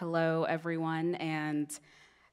Hello, everyone, and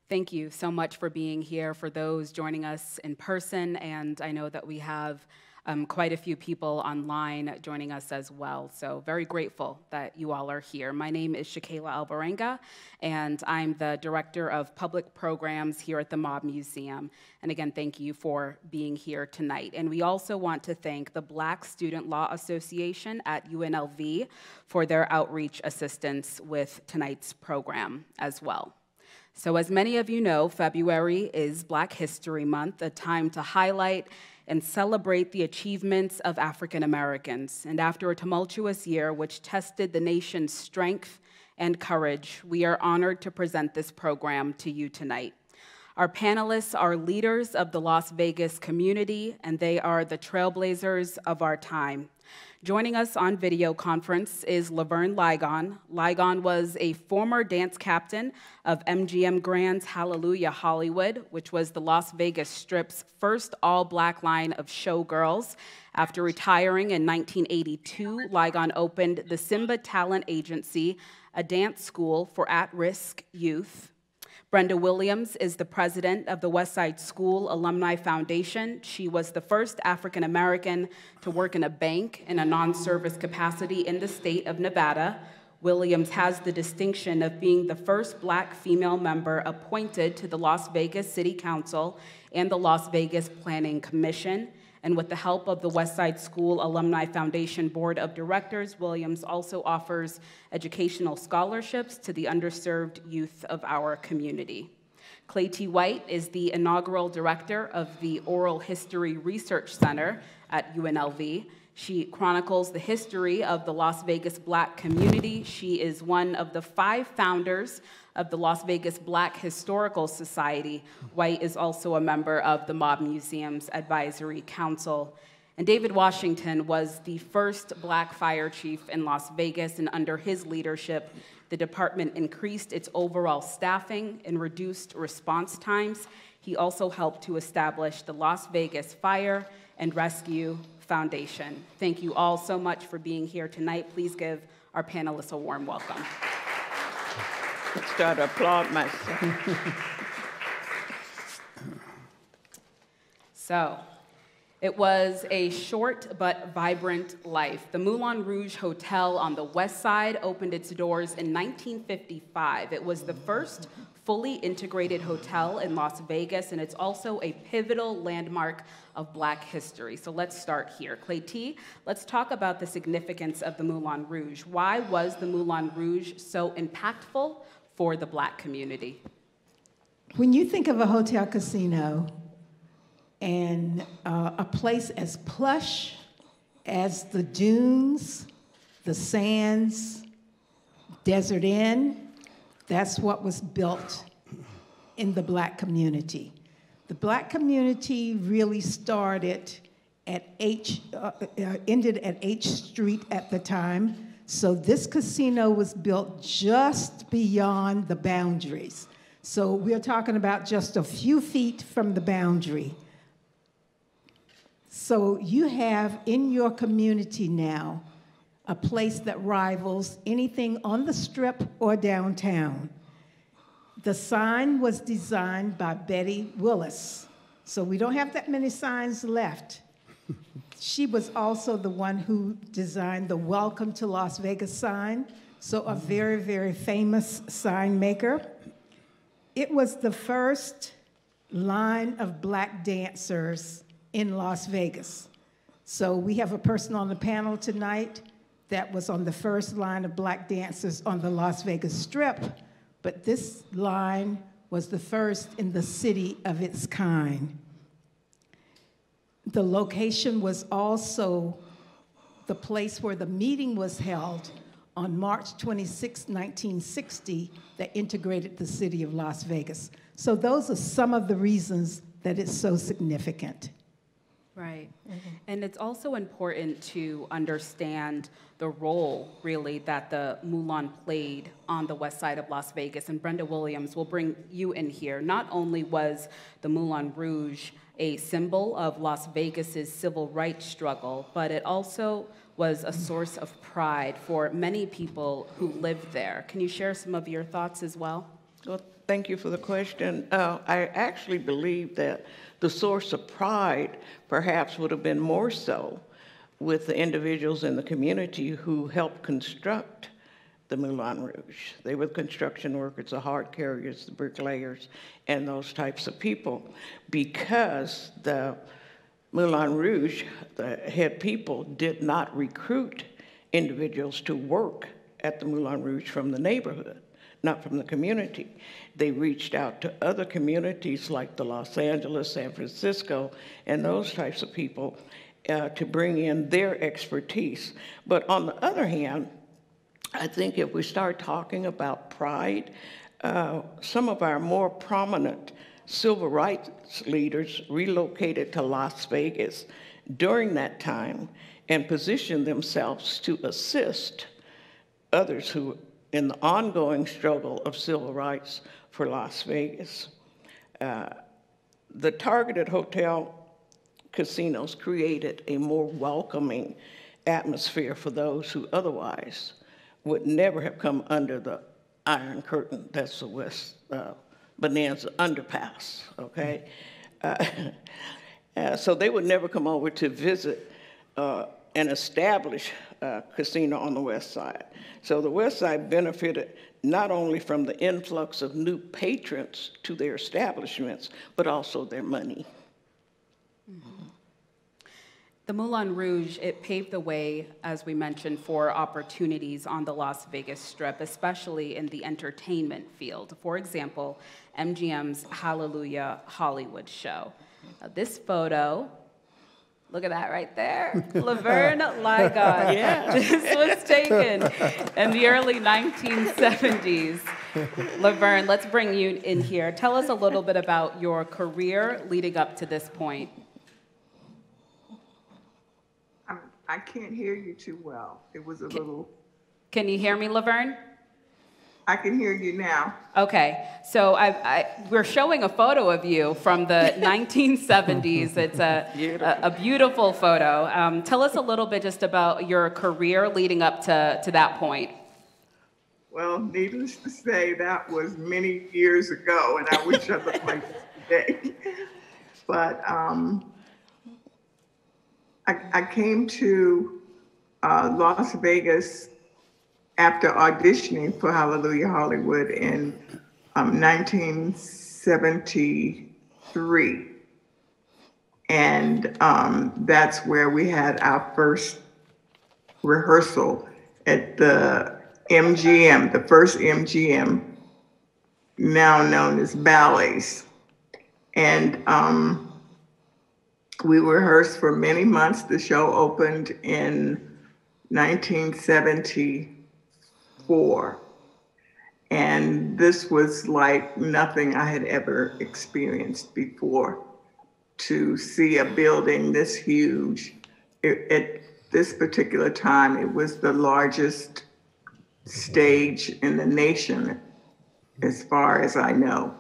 thank you so much for being here for those joining us in person. And I know that we have um, quite a few people online joining us as well. So, very grateful that you all are here. My name is Shakayla Alvarenga, and I'm the Director of Public Programs here at the Mob Museum. And again, thank you for being here tonight. And we also want to thank the Black Student Law Association at UNLV for their outreach assistance with tonight's program as well. So, as many of you know, February is Black History Month, a time to highlight and celebrate the achievements of African Americans. And after a tumultuous year which tested the nation's strength and courage, we are honored to present this program to you tonight. Our panelists are leaders of the Las Vegas community, and they are the trailblazers of our time. Joining us on video conference is Laverne Ligon. Ligon was a former dance captain of MGM Grand's Hallelujah Hollywood, which was the Las Vegas Strip's first all black line of showgirls. After retiring in 1982, Ligon opened the Simba Talent Agency, a dance school for at risk youth. Brenda Williams is the president of the Westside School Alumni Foundation. She was the first African American to work in a bank in a non service capacity in the state of Nevada. Williams has the distinction of being the first black female member appointed to the Las Vegas City Council and the Las Vegas Planning Commission. And with the help of the Westside School Alumni Foundation Board of Directors, Williams also offers educational scholarships to the underserved youth of our community. Claytee White is the inaugural director of the Oral History Research Center at UNLV. She chronicles the history of the Las Vegas black community. She is one of the five founders of the Las Vegas Black Historical Society. White is also a member of the Mob Museum's Advisory Council. And David Washington was the first black fire chief in Las Vegas, and under his leadership, the department increased its overall staffing and reduced response times. He also helped to establish the Las Vegas Fire and Rescue Foundation. Thank you all so much for being here tonight. Please give our panelists a warm welcome start to applaud myself. so, it was a short but vibrant life. The Moulin Rouge Hotel on the west side opened its doors in 1955. It was the first fully integrated hotel in Las Vegas, and it's also a pivotal landmark of black history. So let's start here. Claytee, let's talk about the significance of the Moulin Rouge. Why was the Moulin Rouge so impactful for the black community? When you think of a hotel casino and uh, a place as plush as the dunes, the sands, Desert Inn, that's what was built in the black community. The black community really started at H, uh, uh, ended at H Street at the time, so this casino was built just beyond the boundaries. So we're talking about just a few feet from the boundary. So you have in your community now a place that rivals anything on the strip or downtown. The sign was designed by Betty Willis. So we don't have that many signs left. She was also the one who designed the Welcome to Las Vegas sign, so a very, very famous sign maker. It was the first line of black dancers in Las Vegas. So we have a person on the panel tonight that was on the first line of black dancers on the Las Vegas Strip, but this line was the first in the city of its kind. The location was also the place where the meeting was held on March 26, 1960, that integrated the city of Las Vegas. So those are some of the reasons that it's so significant. Right. Mm-hmm. And it's also important to understand the role, really, that the Moulin played on the west side of Las Vegas. And Brenda Williams will bring you in here. Not only was the Moulin Rouge a symbol of Las Vegas's civil rights struggle, but it also was a source of pride for many people who lived there. Can you share some of your thoughts as well? Well, thank you for the question. Uh, I actually believe that the source of pride perhaps would have been more so with the individuals in the community who helped construct the Moulin Rouge. They were the construction workers, the hod carriers, the bricklayers, and those types of people. Because the Moulin Rouge, the head people, did not recruit individuals to work at the Moulin Rouge from the neighborhood, not from the community. They reached out to other communities like the Los Angeles, San Francisco, and those types of people uh, to bring in their expertise. But on the other hand, I think if we start talking about pride, uh, some of our more prominent civil rights leaders relocated to Las Vegas during that time and positioned themselves to assist others who in the ongoing struggle of civil rights for Las Vegas. Uh, the targeted hotel casinos created a more welcoming atmosphere for those who otherwise would never have come under the Iron Curtain, that's the West uh, Bonanza underpass, okay? Uh, uh, so they would never come over to visit uh, an established uh, casino on the west side. So the west side benefited not only from the influx of new patrons to their establishments, but also their money. The Moulin Rouge, it paved the way, as we mentioned, for opportunities on the Las Vegas Strip, especially in the entertainment field. For example, MGM's Hallelujah Hollywood show. Now, this photo, look at that right there, Laverne Ligon. Yeah. This was taken in the early 1970s. Laverne, let's bring you in here. Tell us a little bit about your career leading up to this point. I can't hear you too well. It was a little, Can you hear me, Laverne? I can hear you now. Okay, so I, I, we're showing a photo of you from the 1970s. It's a, a, a beautiful photo. Um, tell us a little bit just about your career leading up to, to that point. Well, needless to say, that was many years ago, and I wish I looked like this today. But um, I, I came to uh, Las Vegas after auditioning for Hallelujah Hollywood in um, 1973. And um, that's where we had our first rehearsal at the MGM, the first MGM, now known as Bally's. And um, we rehearsed for many months. The show opened in 1974. And this was like nothing I had ever experienced before. To see a building this huge, it, at this particular time, it was the largest stage in the nation, as far as I know.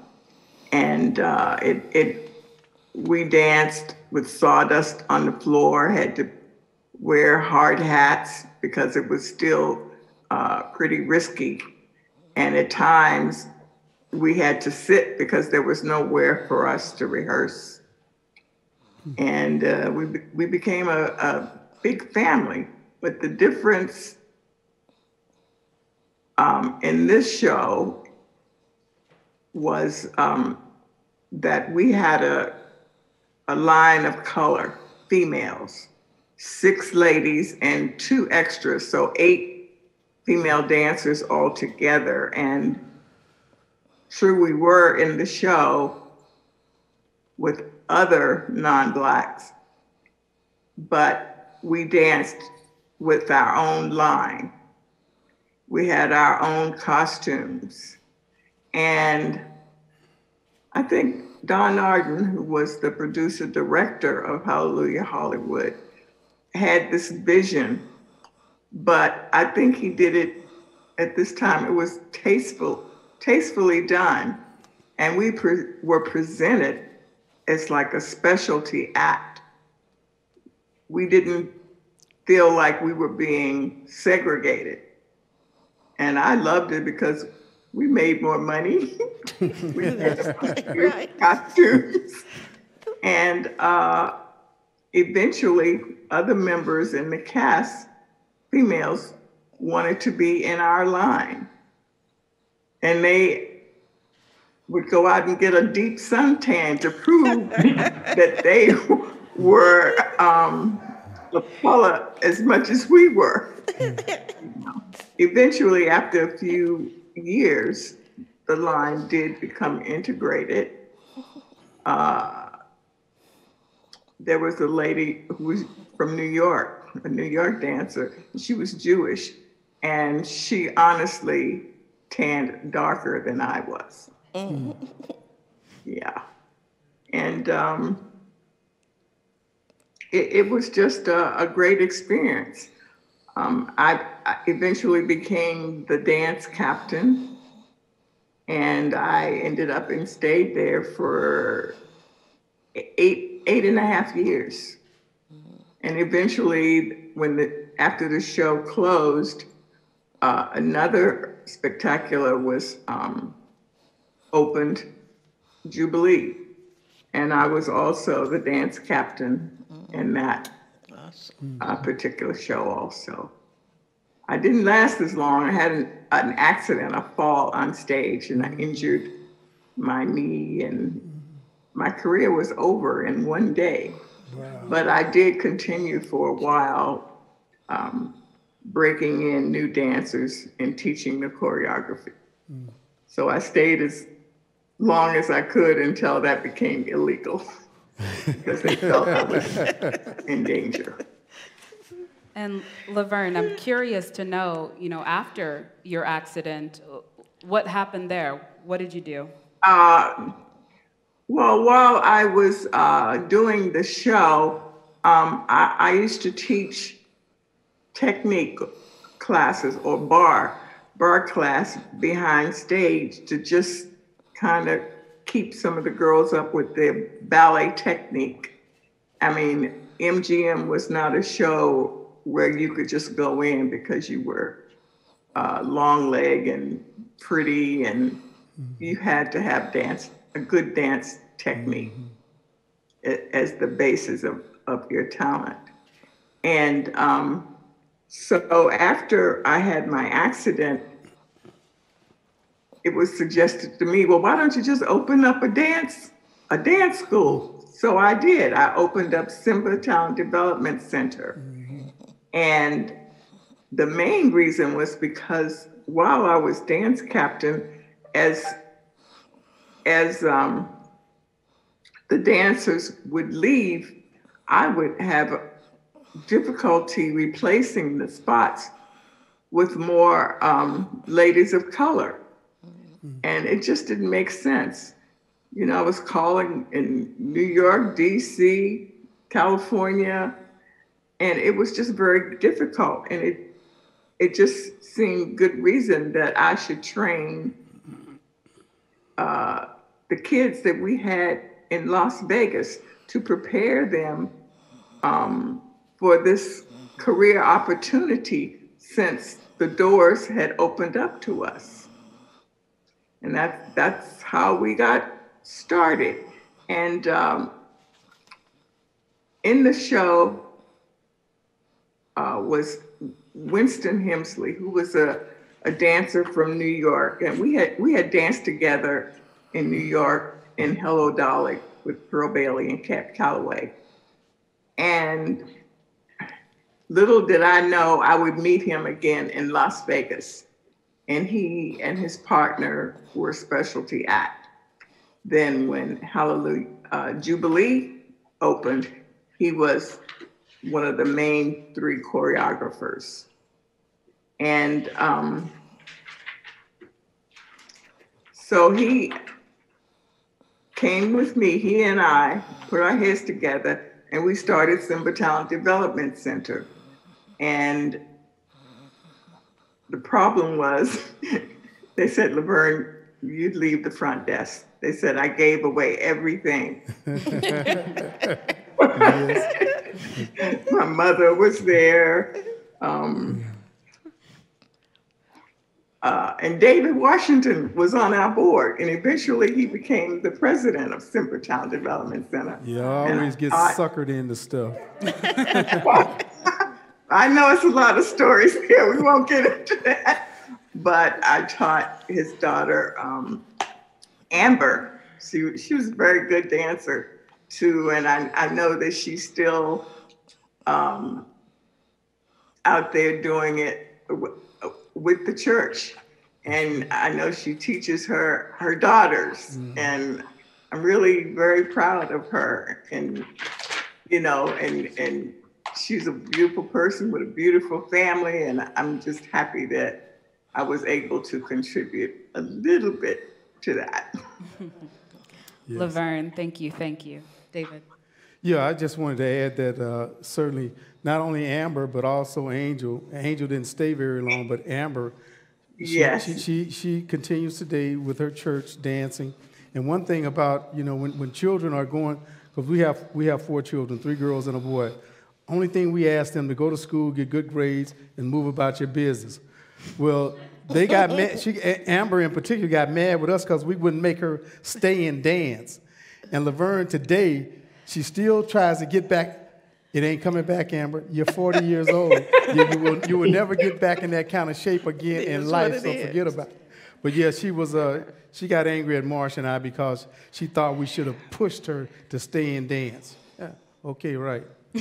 And uh, it, it, we danced with sawdust on the floor, had to wear hard hats because it was still uh, pretty risky. And at times, we had to sit because there was nowhere for us to rehearse. And uh, we, we became a, a big family. But the difference um, in this show was um, that we had a a line of color, females, six ladies and two extras, so eight female dancers all together. And true, we were in the show with other non-blacks, but we danced with our own line. We had our own costumes. And I think Don Arden, who was the producer director of Hallelujah Hollywood, had this vision, but I think he did it at this time. It was tasteful, tastefully done, and we pre- were presented as like a specialty act. We didn't feel like we were being segregated. And I loved it because we made more money. we had costumes. And uh, eventually, other members in the cast, females, wanted to be in our line. And they would go out and get a deep suntan to prove that they were um, the color as much as we were. Eventually, after a few years, the line did become integrated. Uh, there was a lady who was from New York, a New York dancer. She was Jewish, and she honestly tanned darker than I was. Yeah. And um, it, it was just a, a great experience. Um, I, I eventually became the dance captain, and I ended up and stayed there for eight eight and a half years. And eventually, when the after the show closed, uh, another spectacular was um, opened, Jubilee, and I was also the dance captain in that uh, particular show also. I didn't last as long. I had an, an accident, a fall on stage, and I injured my knee, and my career was over in one day. But I did continue for a while, um, breaking in new dancers and teaching the choreography. So I stayed as long as I could until that became illegal because they felt I was in danger. And Laverne, I'm curious to know, you know, after your accident, what happened there? What did you do? Uh, well, while I was uh, doing the show, um, I, I used to teach technique classes or bar bar class behind stage to just kind of keep some of the girls up with their ballet technique. I mean, MGM was not a show where you could just go in because you were uh, long leg and pretty, and you had to have dance a good dance technique a- as the basis of, of your talent. And um, so after I had my accident, it was suggested to me, well, why don't you just open up a dance, a dance school? So I did. I opened up Simba Talent Development Center. And the main reason was because while I was dance captain, as as um, the dancers would leave, I would have difficulty replacing the spots with more um, ladies of color. And it just didn't make sense. You know, I was calling in New York, DC, California, and it was just very difficult. And it it just seemed good reason that I should train uh, the kids that we had in Las Vegas to prepare them um, for this career opportunity since the doors had opened up to us. And that, that's how we got started. And um, in the show uh, was Winston Hemsley, who was a, a dancer from New York. And we had, we had danced together in New York in Hello Dolly with Pearl Bailey and Cab Calloway. And little did I know I would meet him again in Las Vegas. And he and his partner were a specialty act. Then when Hallelujah uh, Jubilee opened, he was one of the main three choreographers. And um, so he came with me, he and I put our heads together and we started Simba Talent Development Center. And the problem was, they said, Laverne, you'd leave the front desk. They said I gave away everything. My mother was there. Um, uh, and David Washington was on our board, and eventually he became the president of Simba Talent Development Center. You And always get I- suckered into stuff. I know it's a lot of stories here. We won't get into that. But I taught his daughter, um, Amber. She, she was a very good dancer too. And I, I know that she's still um, out there doing it w- with the church. And I know she teaches her, her daughters. And I'm really very proud of her. And, you know, and, and she's a beautiful person with a beautiful family, and I'm just happy that I was able to contribute a little bit to that. Yes. Laverne, thank you, thank you. David. Yeah, I just wanted to add that uh, certainly not only Amber, but also Angel. Angel didn't stay very long, but Amber, she, Yes. she, she, she continues today with her church dancing. And one thing about, you know, when, when children are going, because we have, we have four children, three girls and a boy, only thing we ask them to go to school, get good grades, and move about your business. Well, they got mad. She, Amber in particular got mad with us because we wouldn't make her stay and dance. And Laverne today, she still tries to get back. It ain't coming back, Amber. You're 40 years old. You, you will, you will never get back in that kind of shape again in life, so it forget about it. But yeah, she was uh, she got angry at Marsh and I because she thought we should have pushed her to stay and dance. Yeah, okay, right.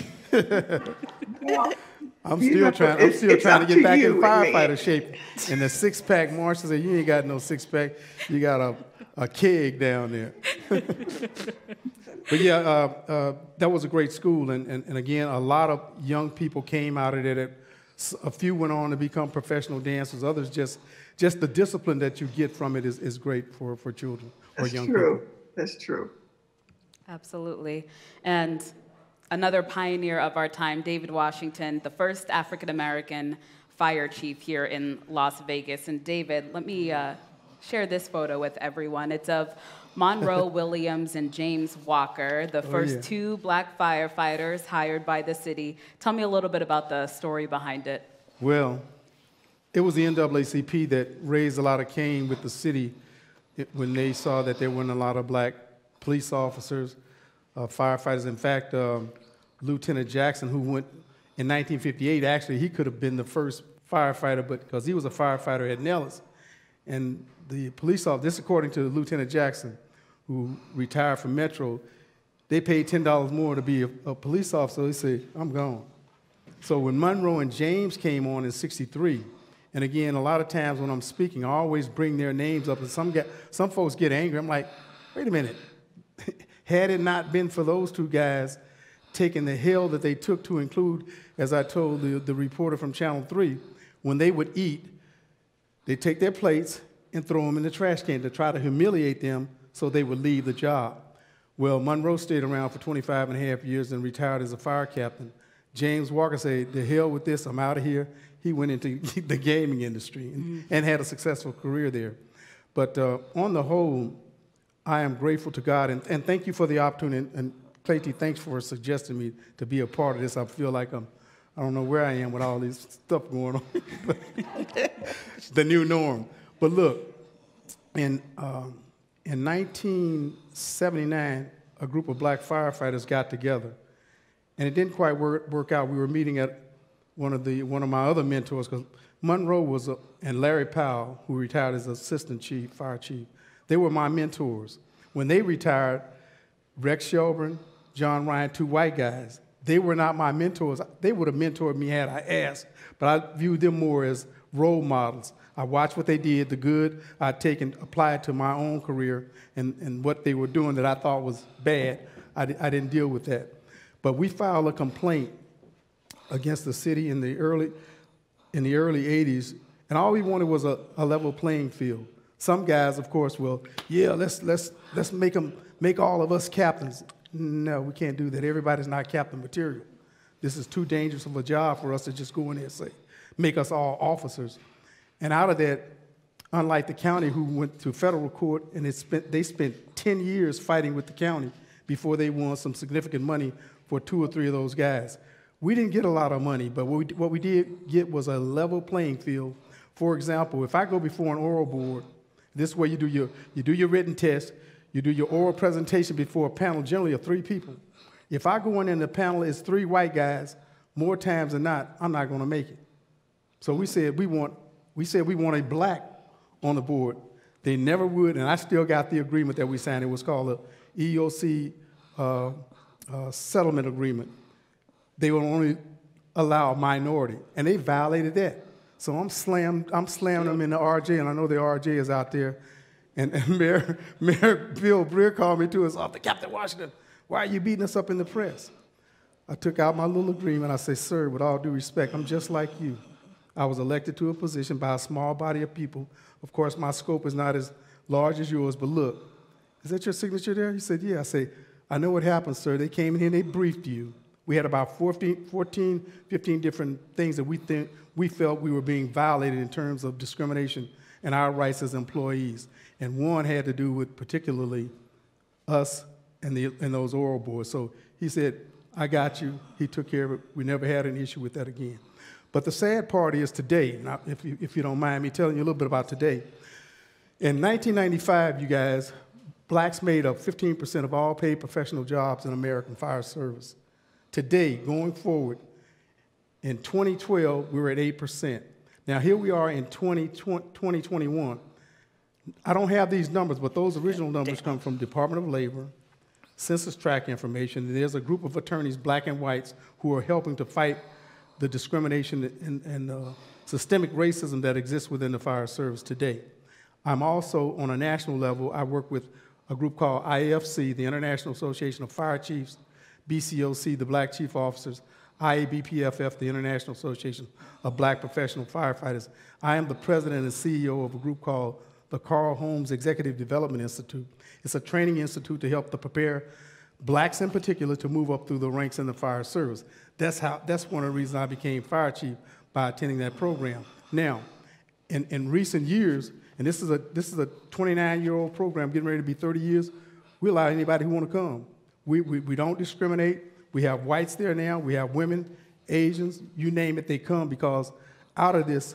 I'm still know, trying. I'm still trying to get to back in firefighter shape. And the six pack, Marshall said, "You ain't got no six pack. You got a, a keg down there." but yeah, uh, uh, that was a great school, and, and, and again, a lot of young people came out of it. It- s- A few went on to become professional dancers. Others just just the discipline that you get from it is, is great for, for children or young true. people. That's true. Absolutely. And another pioneer of our time, David Washington, the first African American fire chief here in Las Vegas. And David, let me uh, share this photo with everyone. It's of Monroe Williams and James Walker, the first yeah. two black firefighters hired by the city. Tell me a little bit about the story behind it. Well, it was the NAACP that raised a lot of Cain with the city when they saw that there weren't a lot of black police officers, uh, firefighters. In fact, um, Lieutenant Jackson, who went in 1958, actually, he could have been the first firefighter, but because he was a firefighter at Nellis. And the police officer, this according to Lieutenant Jackson, who retired from Metro, they paid $10 more to be a, a police officer. They said, I'm gone. So when Monroe and James came on in 63, and again, a lot of times when I'm speaking, I always bring their names up, and some, get, some folks get angry. I'm like, wait a minute. Had it not been for those two guys taking the hill that they took to include, as I told the, the reporter from Channel 3, when they would eat, they take their plates and throw them in the trash can to try to humiliate them so they would leave the job. Well, Monroe stayed around for 25 and a half years and retired as a fire captain. James Walker said, the hell with this, I'm out of here. He went into the gaming industry and, and had a successful career there. But uh, on the whole, I am grateful to God and, and thank you for the opportunity. And, and Clayton, thanks for suggesting me to be a part of this. I feel like I'm, I don't know where I am with all this stuff going on. the new norm. But look, in, um, in 1979, a group of black firefighters got together, and it didn't quite work, work out. We were meeting at one of, the, one of my other mentors, because Monroe was, a, and Larry Powell, who retired as assistant chief, fire chief, they were my mentors. When they retired, Rex Shelburne, John Ryan, two white guys, they were not my mentors. They would have mentored me had I asked, but I viewed them more as role models. I watched what they did, the good I take and apply it to my own career, and, and what they were doing that I thought was bad, I, I didn't deal with that. But we filed a complaint against the city in the early, in the early 80s, and all we wanted was a, a level playing field. Some guys, of course, will, yeah, let's, let's, let's make, 'em- make all of us captains. No, we can't do that. Everybody's not captain material. This is too dangerous of a job for us to just go in there and say, make us all officers. And out of that, Unlike the county who went to federal court and spent, they spent 10 years fighting with the county before they won some significant money for two or three of those guys. We didn't get a lot of money, but what we, what we did get was a level playing field. For example, if I go before an oral board, this is where you do your, you do your written test, you do your oral presentation before a panel, generally of three people. If I go in and the panel is three white guys, more times than not, I'm not going to make it. So we said we want, we said we want a black on the board. They never would, and I still got the agreement that we signed. It was called the EOC uh, uh, settlement agreement. They would only allow a minority, and they violated that. So I'm slammed, I'm slamming them in the RJ, and I know the RJ is out there. And, and Mayor, Mayor Bill Briare called me to his office, Captain Washington, why are you beating us up in the press? I took out my little agreement. I said, sir, with all due respect, I'm just like you. I was elected to a position by a small body of people. Of course, my scope is not as large as yours, but look, is that your signature there? He said, yeah. I say, I know what happened, sir. They came in here and they briefed you. We had about 14, 14 15 different things that we, think, we felt we were being violated in terms of discrimination and our rights as employees. And one had to do with particularly us and, the, and those oral boards. So he said, I got you. He took care of it. We never had an issue with that again. But the sad part is today, if you, if you don't mind me telling you a little bit about today. In 1995, you guys, blacks made up 15% of all paid professional jobs in American fire service. Today, going forward, in 2012, we were at 8%. Now, here we are in 20, 2021. I don't have these numbers, but those original numbers come from Department of Labor, census tract information. There's a group of attorneys, black and whites, who are helping to fight the discrimination and, and uh, systemic racism that exists within the fire service today. I'm also, on a national level, I work with a group called IAFC, the International Association of Fire Chiefs, BCOC, the Black Chief Officers, IABPFF, the International Association of Black Professional Firefighters. I am the president and CEO of a group called the Carl Holmes Executive Development Institute. It's a training institute to help to prepare blacks in particular to move up through the ranks in the fire service. That's, how, that's one of the reasons I became fire chief by attending that program. Now, in, in recent years, and this is a, this is a 29-year-old program getting ready to be 30 years, we allow anybody who want to come. We, we, we don't discriminate. We have whites there now. We have women, Asians, you name it, they come because out of this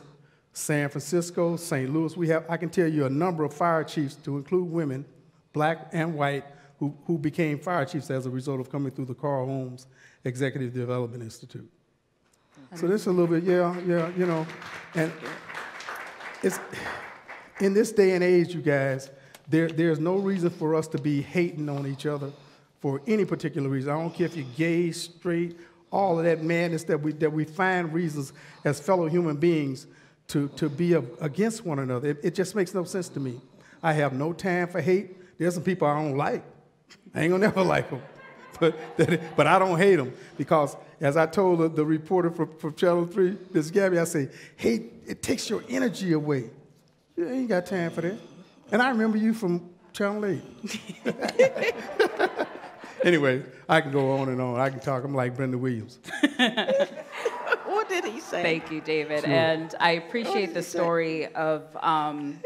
San Francisco, St. Louis, we have, I can tell you a number of fire chiefs to include women, black and white, who, who became fire chiefs as a result of coming through the Carl Holmes Executive Development Institute. So this is a little bit, yeah, yeah, you know, and it's in this day and age, you guys, there, there's no reason for us to be hating on each other for any particular reason. I don't care if you're gay, straight, all of that madness that we, that we find reasons as fellow human beings to, to be a, against one another. It, it just makes no sense to me. I have no time for hate. There's some people I don't like. I ain't gonna never like them but, but I don't hate them because, as I told the, the reporter from, from Channel 3, Ms. Gabby, I say, hate, it takes your energy away. You ain't got time for that. And I remember you from Channel 8. anyway, I can go on and on. I can talk. I'm like Brenda Williams. what did he say? Thank you, David. Sure. And I appreciate the story say? of um,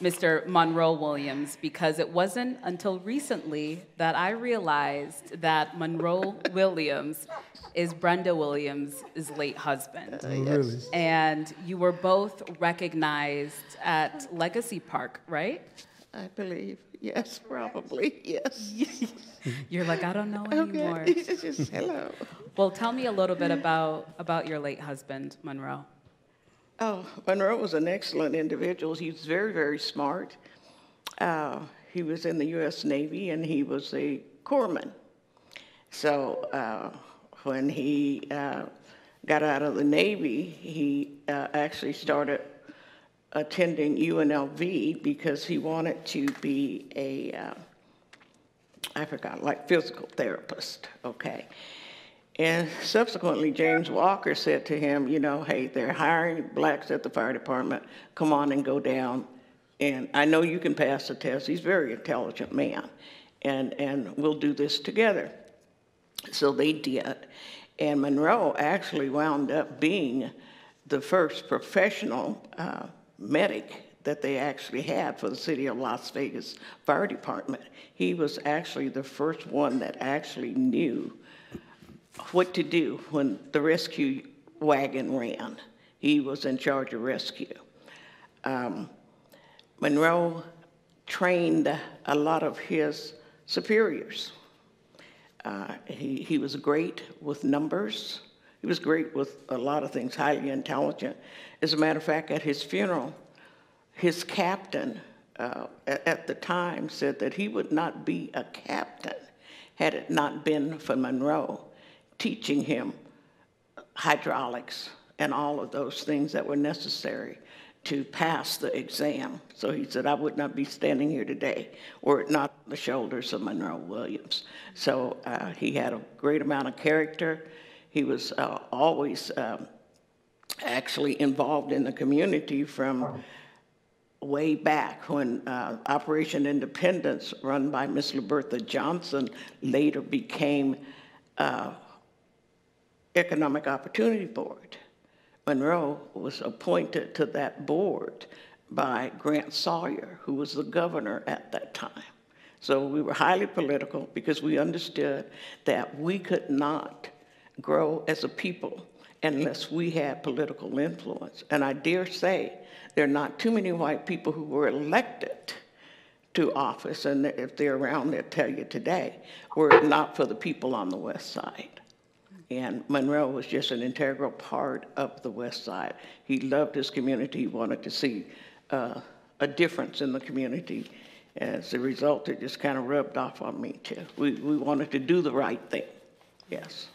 Mr. Monroe Williams because it wasn't until recently that I realized that Monroe Williams is Brenda Williams' late husband. Uh, really? And you were both recognized at Legacy Park, right? I believe. Yes, probably. Yes. You're like, I don't know anymore. Okay. Just, hello. Well, tell me a little bit about, about your late husband, Monroe. Oh, Monroe was an excellent individual. He was very, very smart. Uh, he was in the U.S. Navy and he was a corpsman. So uh, when he uh, got out of the Navy, he uh, actually started attending UNLV because he wanted to be a, uh, I forgot, like physical therapist, okay? And subsequently, James Walker said to him, you know, hey, they're hiring blacks at the fire department. Come on and go down. And I know you can pass the test. He's a very intelligent man. And, and we'll do this together. So they did. And Monroe actually wound up being the first professional uh, medic that they actually had for the city of Las Vegas Fire Department. He was actually the first one that actually knew what to do when the rescue wagon ran. He was in charge of rescue. Um, Monroe trained a lot of his superiors. Uh, he, he was great with numbers. He was great with a lot of things, highly intelligent. As a matter of fact, at his funeral, his captain uh, at, at the time said that he would not be a captain had it not been for Monroe teaching him hydraulics and all of those things that were necessary to pass the exam. So he said, I would not be standing here today were it not the shoulders of Monroe Williams. So uh, he had a great amount of character. He was uh, always um, actually involved in the community from way back when uh, Operation Independence, run by Miss Libertha Johnson, later became uh, Economic Opportunity Board. Monroe was appointed to that board by Grant Sawyer, who was the governor at that time. So we were highly political because we understood that we could not grow as a people unless we had political influence. And I dare say there are not too many white people who were elected to office, and if they're around, they'll tell you today, were it not for the people on the west side. And Monroe was just an integral part of the West Side. He loved his community. He wanted to see uh, a difference in the community. As a result, it just kind of rubbed off on me too. We, we wanted to do the right thing. Yes.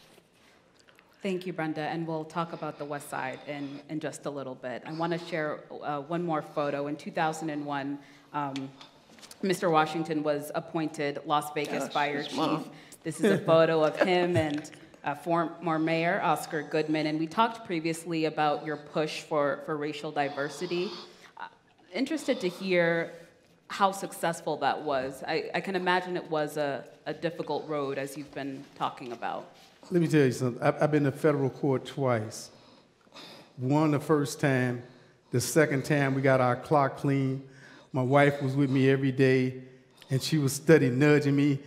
Thank you, Brenda, and we'll talk about the West Side in, in just a little bit. I want to share uh, one more photo. In 2001, um, Mr. Washington was appointed Las Vegas Fire Chief. mom. This is a photo of him and uh, former Mayor Oscar Goodman, and we talked previously about your push for, for racial diversity. Uh, interested to hear how successful that was. I, I can imagine it was a, a difficult road, as you've been talking about. Let me tell you something. I've, I've been to federal court twice. One the first time, the second time we got our clock clean. My wife was with me every day, and she was steady nudging me.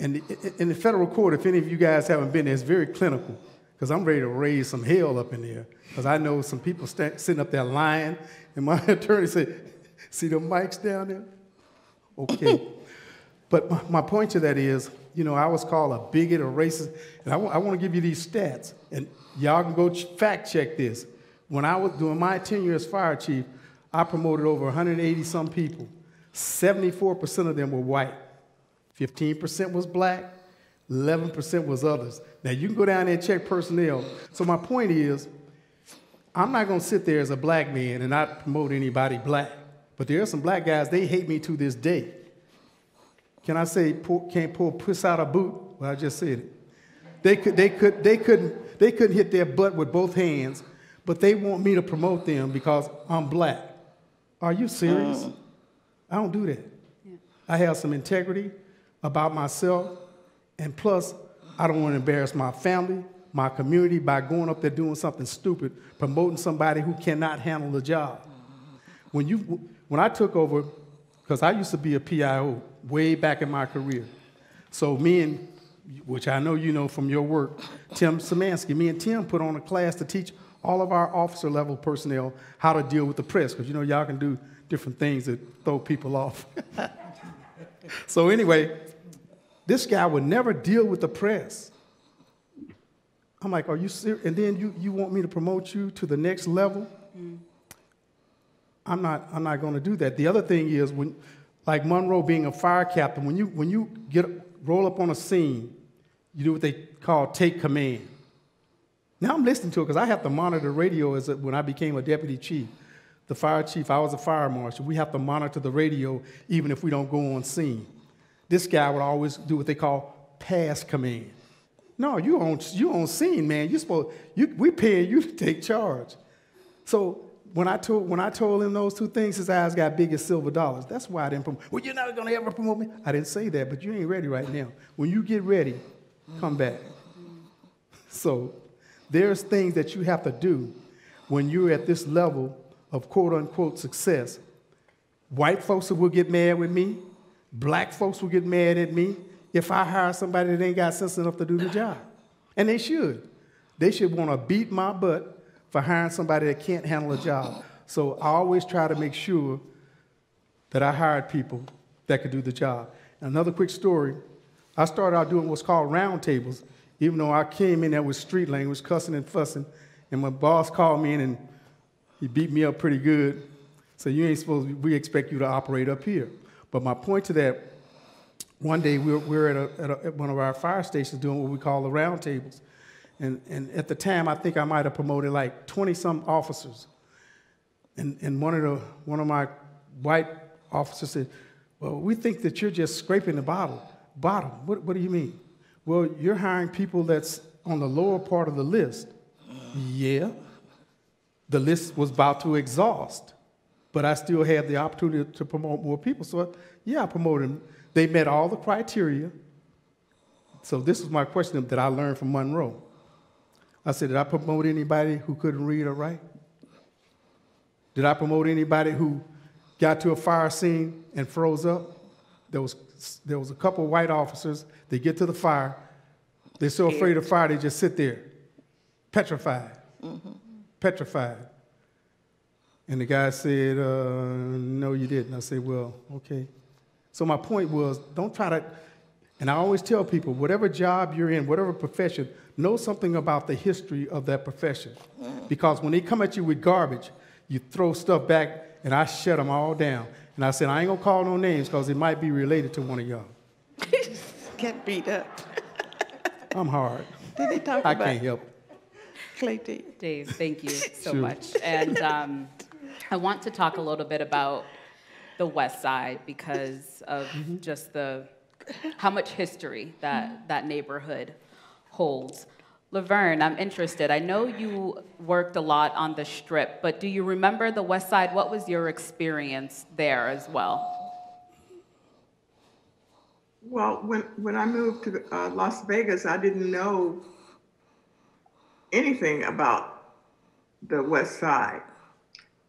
And in the federal court, if any of you guys haven't been there, it's very clinical because I'm ready to raise some hell up in there. Because I know some people sitting up there lying, and my attorney said, "See the mics down there? Okay." But my, my point to that is, you know, I was called a bigot or racist, and I want to give you these stats, and y'all can go fact check this. When I was doing my tenure as fire chief, I promoted over 180 some people. 74% of them were white, 15% was black, 11% was others. Now you can go down there and check personnel. So my point is, I'm not going to sit there as a black man and not promote anybody black. But there are some black guys, they hate me to this day. Can I say pull, can't pull piss out a boot? Well, I just said it. They could, they could, they couldn't, they couldn't hit their butt with both hands, but they want me to promote them because I'm black. Are you serious? Mm. I don't do that. I have some integrity about myself, and plus, I don't want to embarrass my family, my community by going up there doing something stupid, promoting somebody who cannot handle the job. When you, when I took over, because I used to be a PIO way back in my career, so me and, which I know you know from your work, Tim Szymanski, me and Tim put on a class to teach all of our officer level personnel how to deal with the press, because you know y'all can do different things that throw people off. so anyway, this guy would never deal with the press. I'm like, are you serious? And then you, you want me to promote you to the next level? I'm not, I'm not going to do that. The other thing is, when, like Monroe being a fire captain, when you, when you get, roll up on a scene, you do what they call take command. Now I'm listening to it because I have to monitor radio as a, when I became a deputy chief. The fire chief, I was a fire marshal. We have to monitor the radio even if we don't go on scene. This guy would always do what they call pass command. No, you on you on scene, man. You supposed you we paying you to take charge. So when I told when I told him those two things, his eyes got big as silver dollars. That's why I didn't promote. Well, you're not gonna ever promote me. I didn't say that, but you ain't ready right now. When you get ready, come back. So there's things that you have to do when you're at this level of quote-unquote success, white folks will get mad with me, black folks will get mad at me if I hire somebody that ain't got sense enough to do the job. And they should. They should want to beat my butt for hiring somebody that can't handle a job. So I always try to make sure that I hired people that could do the job. Another quick story I started out doing what's called roundtables, even though I came in there with street language, cussing and fussing. And my boss called me in and he beat me up pretty good. So you ain't supposed, we expect you to operate up here. But my point to that, one day we were, we were at, a, at, a, at one of our fire stations doing what we call the roundtables. And, and at the time, I think I might have promoted like 20 some officers. And, and one, of the, one of my white officers said, Well, we think that you're just scraping the bottom. Bottom. What, what do you mean? Well, you're hiring people that's on the lower part of the list. Yeah. The list was about to exhaust, but I still had the opportunity to promote more people. So, yeah, I promoted them. They met all the criteria. So, this is my question that I learned from Monroe. I said, Did I promote anybody who couldn't read or write? Did I promote anybody who got to a fire scene and froze up? There was, there was a couple white officers. They get to the fire. They're so afraid of fire, they just sit there, petrified. Mm-hmm. Petrified. And the guy said, uh, No, you didn't. I said, Well, okay. So my point was don't try to, and I always tell people whatever job you're in, whatever profession, know something about the history of that profession. Because when they come at you with garbage, you throw stuff back, and I shut them all down. And I said, I ain't gonna call no names because it might be related to one of y'all. Get beat up. I'm hard. Did they talk I about can't help. it. Claytee? Dave, thank you so Sure. much. And um, I want to talk a little bit about the West Side because of just the how much history that that neighborhood holds. Laverne, I'm interested. I know you worked a lot on the strip, but do you remember the West Side? What was your experience there as well? Well, when, when I moved to uh, Las Vegas, I didn't know anything about the West Side.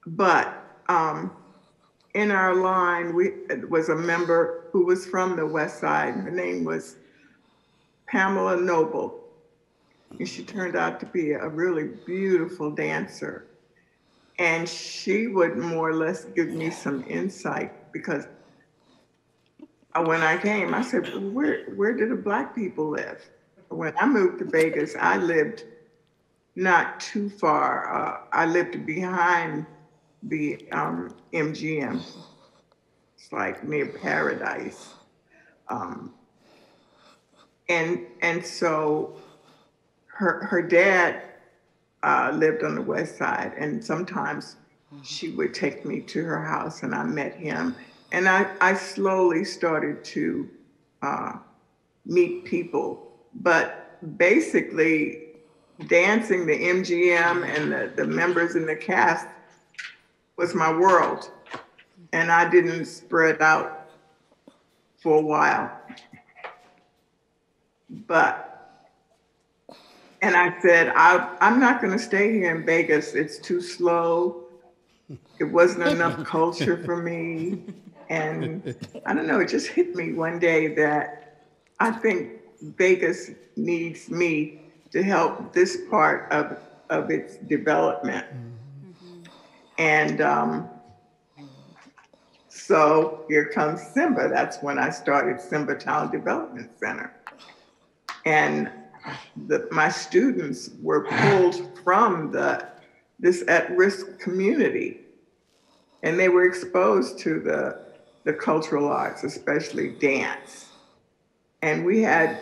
But um, in our line, we was a member who was from the West Side. Her name was Pamela Noble. And she turned out to be a really beautiful dancer. And she would more or less give me some insight because uh, when I came, I said, "Well, where, where do the black people live? When I moved to Vegas, I lived not too far. Uh, I lived behind the um, MGM. It's like near Paradise. Um, and, and so her, her dad uh, lived on the west side, and sometimes she would take me to her house, and I met him. And I, I slowly started to uh, meet people, but basically, dancing the MGM and the, the members in the cast was my world. And I didn't spread out for a while. But and I said, I, I'm not going to stay here in Vegas. It's too slow. It wasn't enough culture for me. And I don't know, it just hit me one day that I think Vegas needs me to help this part of, of its development. Mm-hmm. And um, so here comes Simba. That's when I started Simba Talent Development Center. And the, my students were pulled from the this at-risk community, and they were exposed to the the cultural arts, especially dance. And we had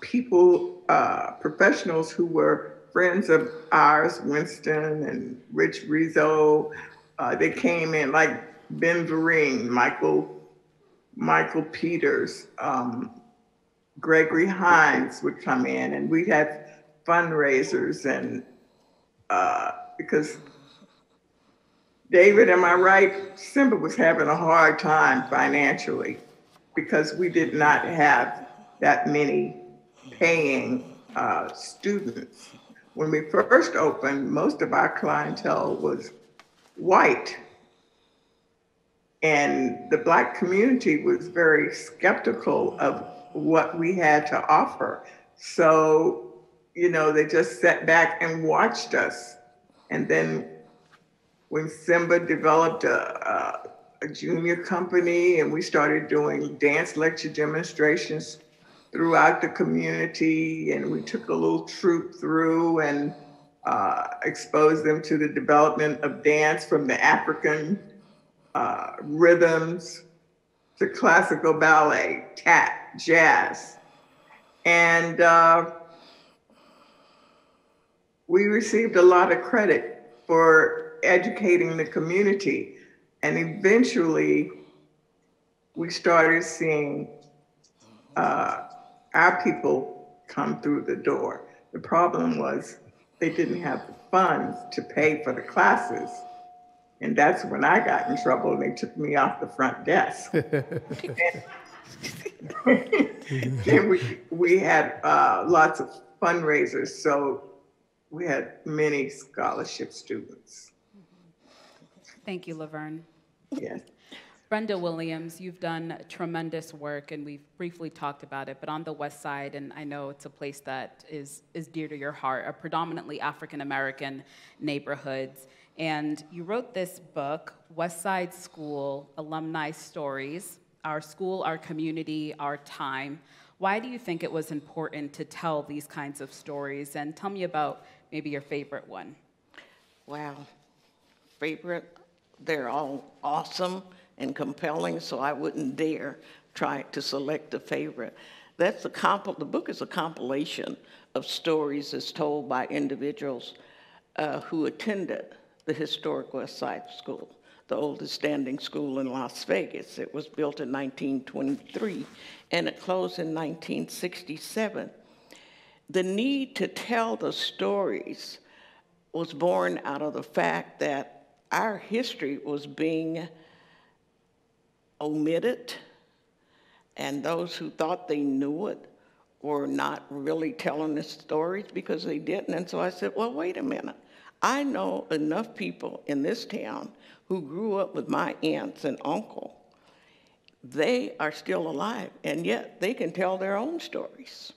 people, uh, professionals who were friends of ours, Winston and Rich Rizzo. Uh, they came in like Ben Vereen, Michael Michael Peters, um, Gregory Hines would come in, and we'd have fundraisers and uh, because David, am I right? Simba was having a hard time financially because we did not have that many paying uh, students. When we first opened, most of our clientele was white. And the black community was very skeptical of what we had to offer. So, you know, they just sat back and watched us. And then when Simba developed a, a, a junior company and we started doing dance lecture demonstrations throughout the community, and we took a little troupe through and uh, exposed them to the development of dance from the African uh, rhythms to classical ballet, tap, jazz. And uh, we received a lot of credit for educating the community. And eventually, we started seeing uh, our people come through the door. The problem was they didn't have the funds to pay for the classes. And that's when I got in trouble and they took me off the front desk. then we, we had uh, lots of fundraisers, so we had many scholarship students. Thank you, Laverne. Yes. Brenda Williams, you've done tremendous work, and we've briefly talked about it, but on the West Side, and I know it's a place that is, is dear to your heart, are predominantly African American neighborhoods. And you wrote this book, West Side School Alumni Stories Our School, Our Community, Our Time. Why do you think it was important to tell these kinds of stories? And tell me about maybe your favorite one. Wow. Favorite? They're all awesome and compelling, so I wouldn't dare try to select a favorite. That's a comp- the book is a compilation of stories as told by individuals uh, who attended the historic West Side School, the oldest standing school in Las Vegas. It was built in 1923 and it closed in 1967. The need to tell the stories was born out of the fact that our history was being omitted, and those who thought they knew it were not really telling the stories because they didn't. And so I said, well, wait a minute. I know enough people in this town who grew up with my aunts and uncle. They are still alive, and yet they can tell their own stories.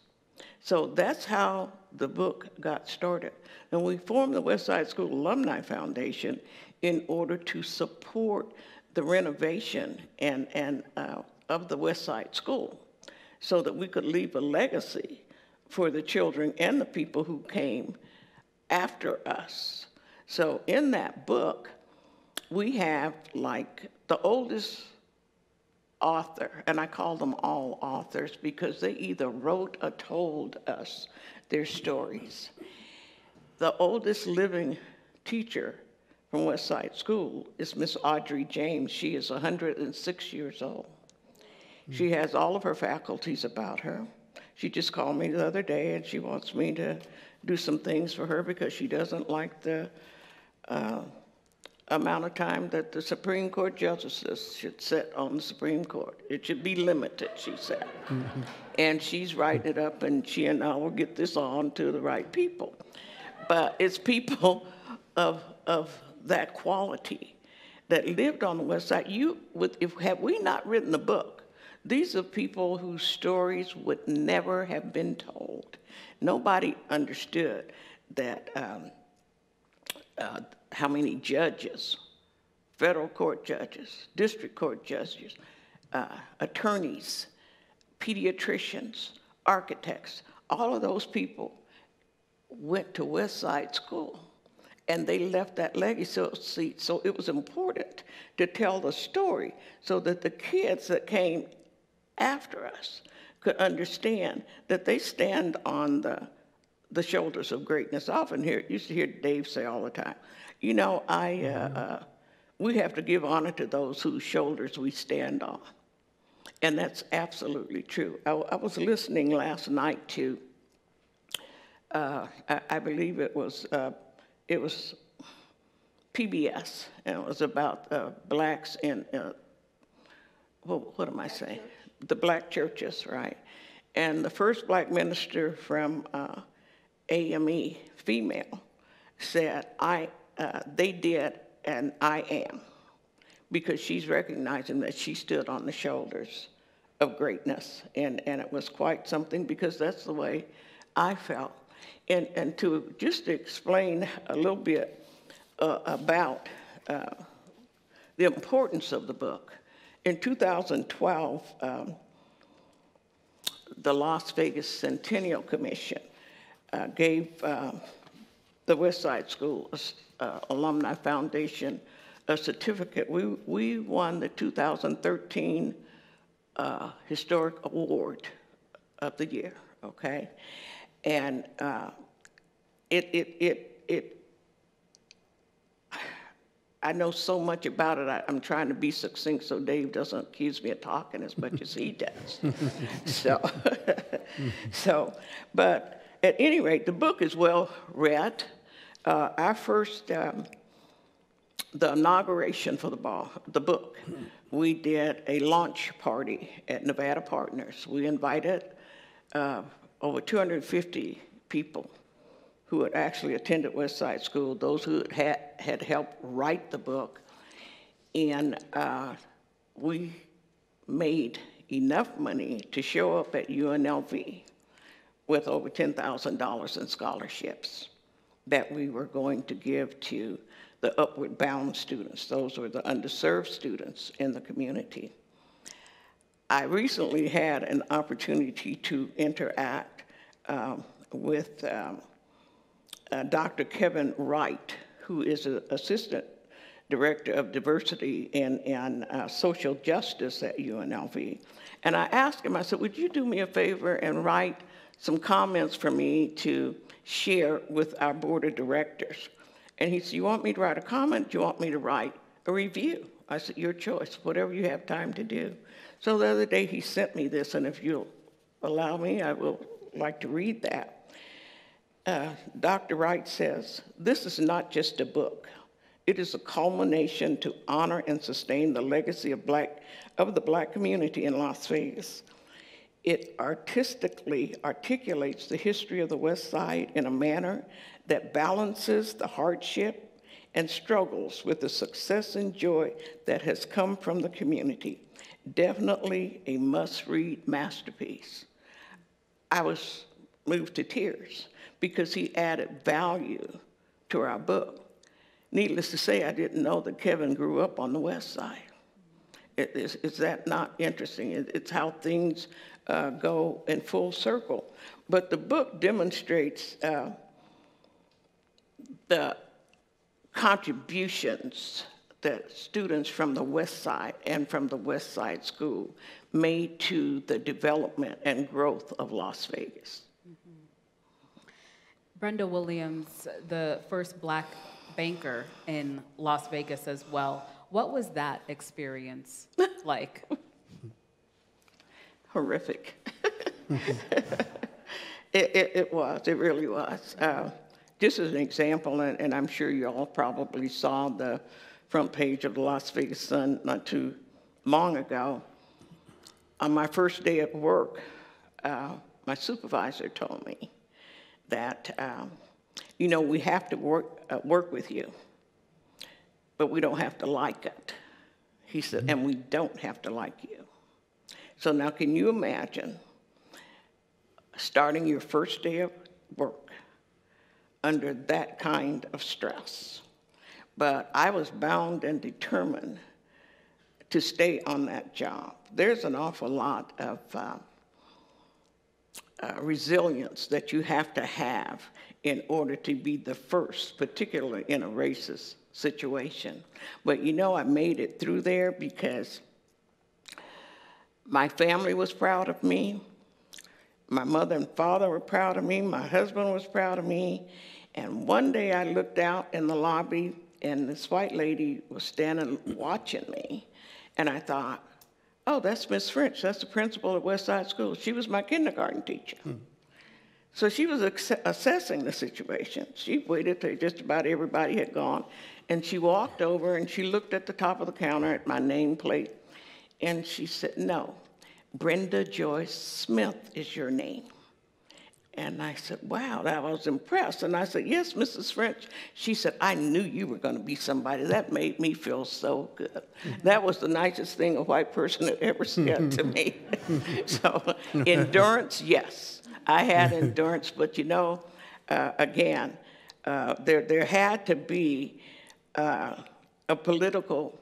So that's how the book got started. And we formed the West Side School Alumni Foundation in order to support the renovation and, and uh, of the West Side School so that we could leave a legacy for the children and the people who came after us. So in that book, we have like the oldest author, and I call them all authors because they either wrote or told us their stories. The oldest living teacher from West Side School is Miss Audrey James. She is 106 years old. She has all of her faculties about her. She just called me the other day and she wants me to do some things for her because she doesn't like the uh, amount of time that the Supreme Court justices should sit on the Supreme Court. It should be limited, she said. Mm-hmm. And she's writing it up, and she and I will get this on to the right people. But it's people of, of that quality that lived on the West Side. You, with, if had we not written the book, these are people whose stories would never have been told. Nobody understood that um, uh, how many judges, federal court judges, district court judges, uh, attorneys, pediatricians, architects, all of those people went to West Side School and they left that legacy. Seat. So it was important to tell the story so that the kids that came after us could understand that they stand on the, the shoulders of greatness. I often hear, used to hear Dave say all the time, you know, I, uh, uh, we have to give honor to those whose shoulders we stand on. And that's absolutely true. I, I was listening last night to, uh, I, I, believe it was uh, it was PBS, and it was about uh, blacks in, uh, well, what am I saying? The black churches, right? And the first black minister from uh, AME, female, said, I, uh, they did and I am, because she's recognizing that she stood on the shoulders of greatness. And, and it was quite something because that's the way I felt. And, and to just explain a little bit uh, about uh, the importance of the book, in 2012, um, the Las Vegas Centennial Commission uh, gave uh, the Westside School uh, Alumni Foundation a certificate. We, we won the 2013 uh, Historic Award of the Year, okay? And uh, it, it, it, it, I know so much about it. I, I'm trying to be succinct so Dave doesn't accuse me of talking as much as he does. so, so, but at any rate, the book is well read. Uh, our first, um, the inauguration for the ball, the book, we did a launch party at Nevada Partners. We invited uh, over 250 people who had actually attended West Side School, those who had, had helped write the book, and uh, we made enough money to show up at UNLV with over $10,000 in scholarships that we were going to give to the upward bound students. Those were the underserved students in the community. I recently had an opportunity to interact um, with um, uh, Dr. Kevin Wright, who is an assistant director of diversity and, and uh, social justice at UNLV. And I asked him, I said, would you do me a favor and write some comments for me to share with our board of directors? And he said, you want me to write a comment? You want me to write a review? I said, your choice, whatever you have time to do. So the other day he sent me this, and if you'll allow me, I will like to read that. Uh, Dr. Wright says, this is not just a book. It is a culmination to honor and sustain the legacy of, black, of the black community in Las Vegas. It artistically articulates the history of the West Side in a manner that balances the hardship and struggles with the success and joy that has come from the community. Definitely a must-read masterpiece. I was moved to tears because he added value to our book. Needless to say, I didn't know that Kevin grew up on the West Side. Is, is that not interesting? It's how things uh, go in full circle. But the book demonstrates uh, the contributions that students from the West Side and from the West Side School made to the development and growth of Las Vegas. Brenda Williams, the first black banker in Las Vegas as well. What was that experience like? Horrific. it, it, it, was, it really was. Uh, just as an example, and, and, I'm sure you all probably saw the front page of the Las Vegas Sun not too long ago. On my first day at work, uh, my supervisor told me that, um, you know, we have to work, uh, work with you, but we don't have to like it. He said, mm-hmm. and we don't have to like you. So now can you imagine starting your first day of work under that kind of stress? But I was bound and determined to stay on that job. There's an awful lot of uh, uh, resilience that you have to have in order to be the first, particularly in a racist situation. But you know, I made it through there because my family was proud of me. My mother and father were proud of me. My husband was proud of me. And one day I looked out in the lobby and this white lady was standing watching me. And I thought, oh, that's Miss French. That's the principal at West Side School. She was my kindergarten teacher. Hmm. So she was assessing the situation. She waited till just about everybody had gone. And she walked over and she looked at the top of the counter at my nameplate and she said, No, Brenda Joyce Smith is your name. And I said, wow, I was impressed. And I said, yes, Mrs. French. She said, I knew you were going to be somebody. That made me feel so good. That was the nicest thing a white person had ever said to me. so, endurance, yes. I had endurance, but you know, uh, again, uh, there, there had to be uh, a political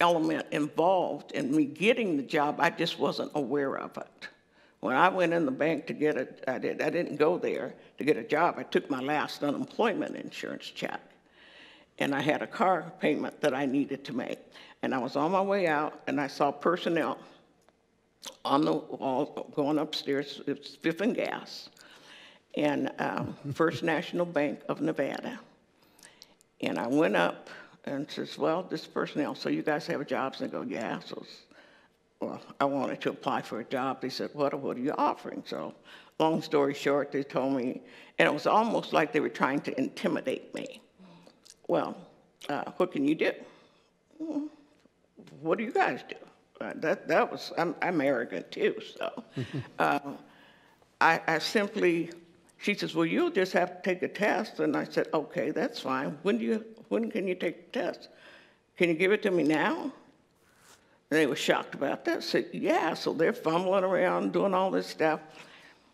element involved in me getting the job. I just wasn't aware of it. When I went in the bank to get it, I, did, I didn't go there to get a job. I took my last unemployment insurance check. And I had a car payment that I needed to make. And I was on my way out, and I saw personnel on the wall going upstairs. it's Fifth and Gass, and um, First National Bank of Nevada. And I went up and says, "Well, this personnel. So you guys have jobs?" And they go, "Yeah." So well, I wanted to apply for a job. They said, what, what are you offering? So long story short, they told me, and it was almost like they were trying to intimidate me. Well, uh, what can you do? "Well, what do you guys do? Uh, that, that was, I'm, I'm arrogant too, so. uh, I, I simply, she says, well, you'll just have to take a test. And I said, okay, that's fine. When do you, when can you take the test? Can you give it to me now? And they were shocked about that. said, yeah. So they're fumbling around doing all this stuff.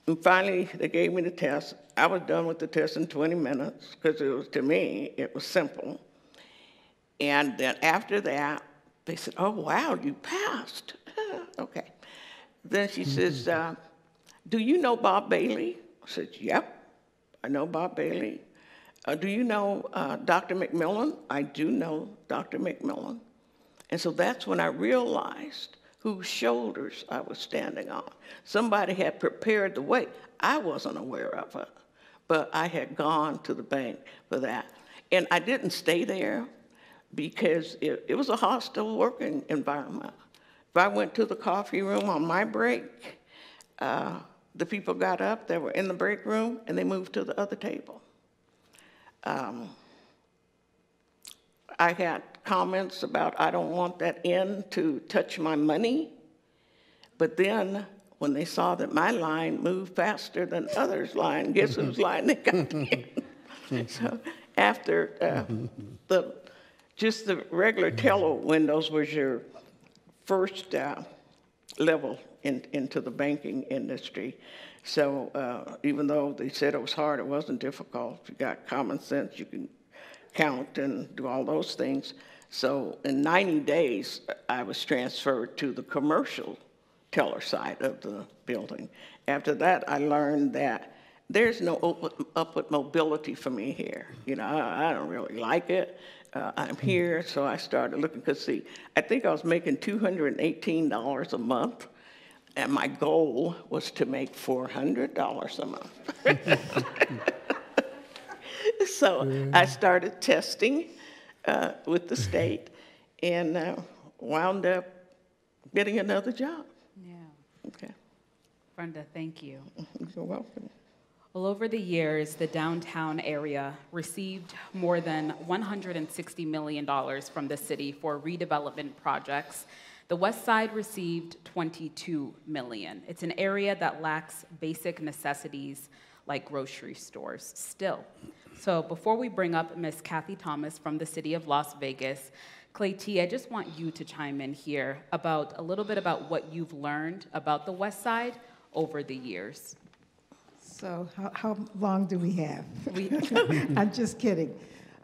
And finally, they gave me the test. I was done with the test in 20 minutes because it was, to me, it was simple. And then after that, they said, oh, wow, you passed. okay. Then she says, uh, do you know Bob Bailey? I said, yep, I know Bob Bailey. Uh, do you know uh, Dr. McMillan? I do know Dr. McMillan. And so that's when I realized whose shoulders I was standing on. Somebody had prepared the way. I wasn't aware of it, but I had gone to the bank for that. And I didn't stay there because it, it was a hostile working environment. If I went to the coffee room on my break, uh, the people got up they were in the break room and they moved to the other table. Um, I had comments about I don't want that in to touch my money. But then when they saw that my line moved faster than others' line, guess whose line they got in? so after uh, the just the regular teller windows was your first uh, level in, into the banking industry. So uh, even though they said it was hard, it wasn't difficult. If you got common sense, you can count and do all those things. So in 90 days, I was transferred to the commercial teller side of the building. After that, I learned that there's no upward mobility for me here. You know, I, I don't really like it. Uh, I'm here, so I started looking, because see, I think I was making $218 a month, and my goal was to make $400 a month. so I started testing uh, with the state and uh, wound up getting another job. Yeah. Okay. Brenda, thank you. You're welcome. Well, over the years, the downtown area received more than $160 million from the city for redevelopment projects. The West Side received 22 million. It's an area that lacks basic necessities like grocery stores still. So before we bring up Ms. Kathy Thomas from the city of Las Vegas, Claytee, I just want you to chime in here about a little bit about what you've learned about the West Side over the years. So how, how long do we have? We, I'm just kidding.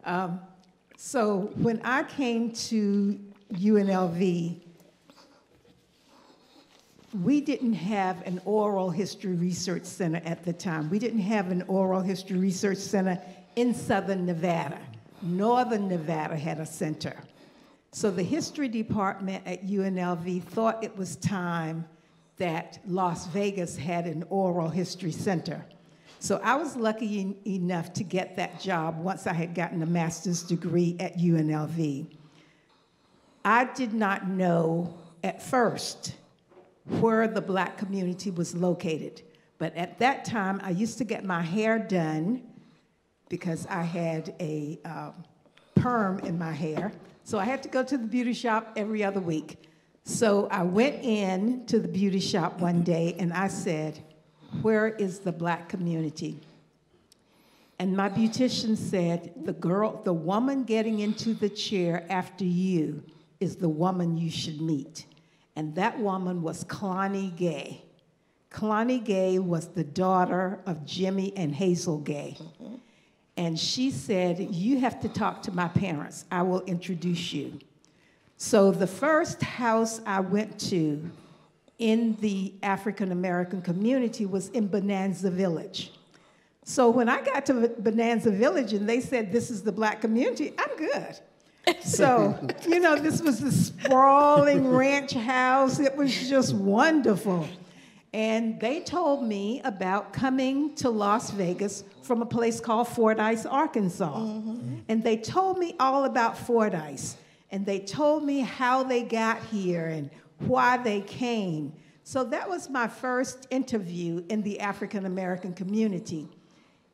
Um, so when I came to UNLV, we didn't have an oral history research center at the time. We didn't have an oral history research center in southern Nevada. Northern Nevada had a center. So the history department at UNLV thought it was time that Las Vegas had an oral history center. So I was lucky en enough to get that job once I had gotten a master's degree at UNLV. I did not know at first where the black community was located. But at that time, I used to get my hair done because I had a um, perm in my hair. So I had to go to the beauty shop every other week. So I went in to the beauty shop one day and I said, Where is the black community? And my beautician said, the girl, the woman getting into the chair after you is the woman you should meet. And that woman was Clonnie Gay. Clonnie Gay was the daughter of Jimmy and Hazel Gay. And she said, You have to talk to my parents. I will introduce you. So the first house I went to in the African American community was in Bonanza Village. So when I got to Bonanza Village and they said, This is the black community, I'm good. So, you know, this was the sprawling ranch house. It was just wonderful. And they told me about coming to Las Vegas from a place called Fordyce, Arkansas. Mm-hmm. And they told me all about Fordyce. And they told me how they got here and why they came. So that was my first interview in the African American community.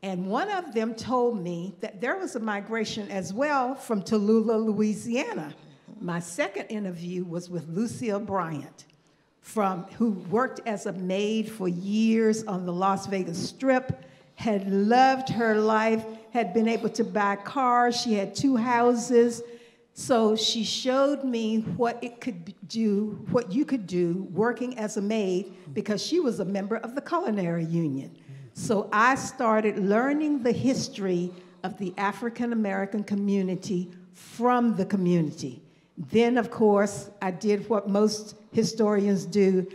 And one of them told me that there was a migration as well from Tallulah, Louisiana. My second interview was with Lucille Bryant, from, who worked as a maid for years on the Las Vegas Strip, had loved her life, had been able to buy cars. She had two houses. So she showed me what it could do, what you could do working as a maid because she was a member of the Culinary Union. So I started learning the history of the African American community from the community. Then, of course, I did what most historians do.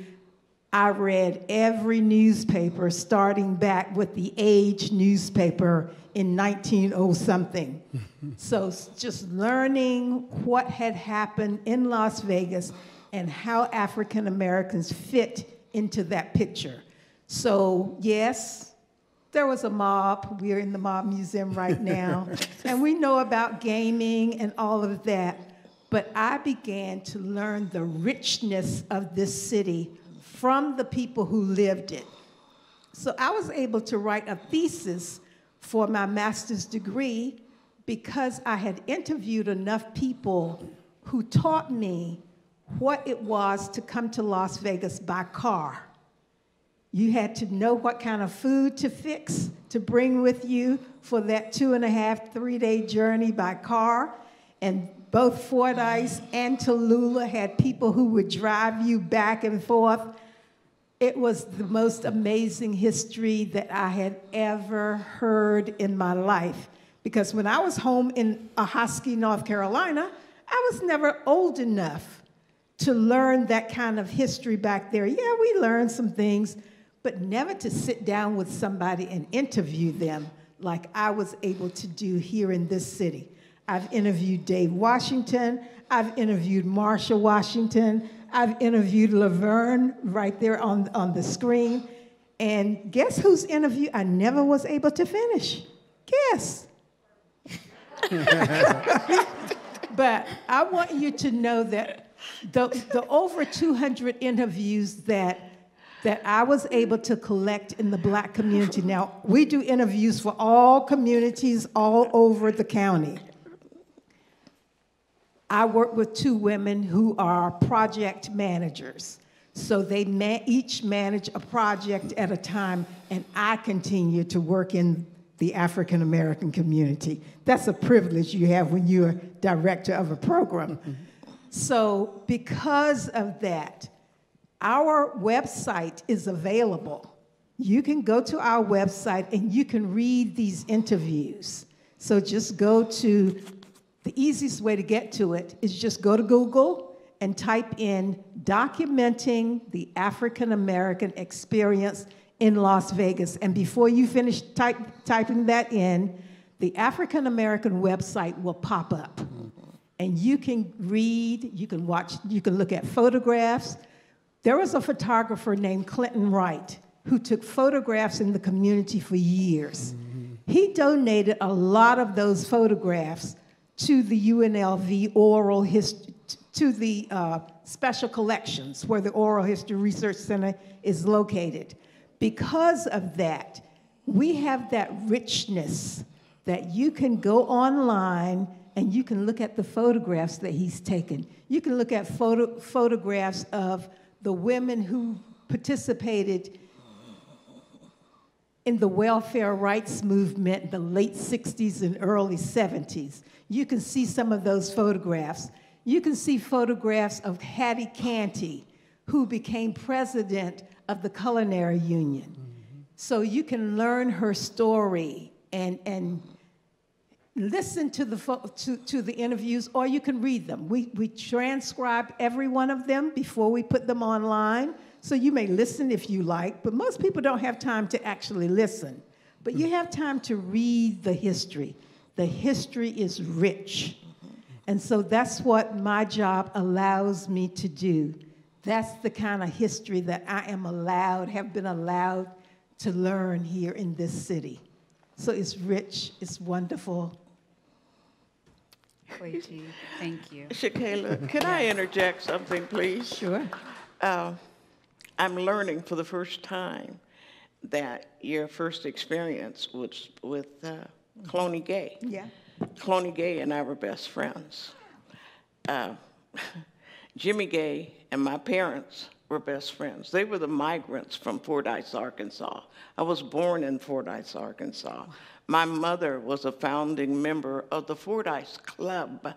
I read every newspaper starting back with the Age newspaper in 1900 something. so just learning what had happened in Las Vegas and how African Americans fit into that picture. So, yes, there was a mob. We're in the mob museum right now. and we know about gaming and all of that. But I began to learn the richness of this city from the people who lived it. So I was able to write a thesis for my master's degree because I had interviewed enough people who taught me what it was to come to Las Vegas by car. You had to know what kind of food to fix to bring with you for that two and a half, three day journey by car. And both Fordyce and Tallulah had people who would drive you back and forth it was the most amazing history that I had ever heard in my life. Because when I was home in Ahoskie, North Carolina, I was never old enough to learn that kind of history back there. Yeah, we learned some things, but never to sit down with somebody and interview them like I was able to do here in this city. I've interviewed Dave Washington, I've interviewed Marsha Washington, I've interviewed Laverne right there on, on the screen. And guess whose interview I never was able to finish? Guess. but I want you to know that the, the over 200 interviews that that I was able to collect in the black community. Now, we do interviews for all communities all over the county. I work with two women who are project managers. So they ma each manage a project at a time, and I continue to work in the African American community. That's a privilege you have when you're director of a program. So, because of that, our website is available. You can go to our website and you can read these interviews. So, just go to the easiest way to get to it is just go to Google and type in documenting the African American experience in Las Vegas. And before you finish type, typing that in, the African American website will pop up. And you can read, you can watch, you can look at photographs. There was a photographer named Clinton Wright who took photographs in the community for years. He donated a lot of those photographs to the UNLV oral history, to the uh, special collections where the Oral History Research Center is located. Because of that, we have that richness that you can go online and you can look at the photographs that he's taken. You can look at photo photographs of the women who participated in the welfare rights movement in the late 60s and early 70s. You can see some of those photographs. You can see photographs of Hattie Canty, who became president of the Culinary Union. Mm-hmm. So you can learn her story and, and listen to the, to, to the interviews, or you can read them. We, we transcribe every one of them before we put them online. So you may listen if you like, but most people don't have time to actually listen. But you hmm. have time to read the history. The history is rich. And so that's what my job allows me to do. That's the kind of history that I am allowed, have been allowed to learn here in this city. So it's rich, it's wonderful. Koichi, thank you. Shakayla, can I interject something, please? Sure. Uh, I'm learning for the first time that your first experience was with uh, Cloney Gay. Yeah. Cloney Gay and I were best friends. Uh, Jimmy Gay and my parents were best friends. They were the migrants from Fordyce, Arkansas. I was born in Fordyce, Arkansas. My mother was a founding member of the Fordyce Club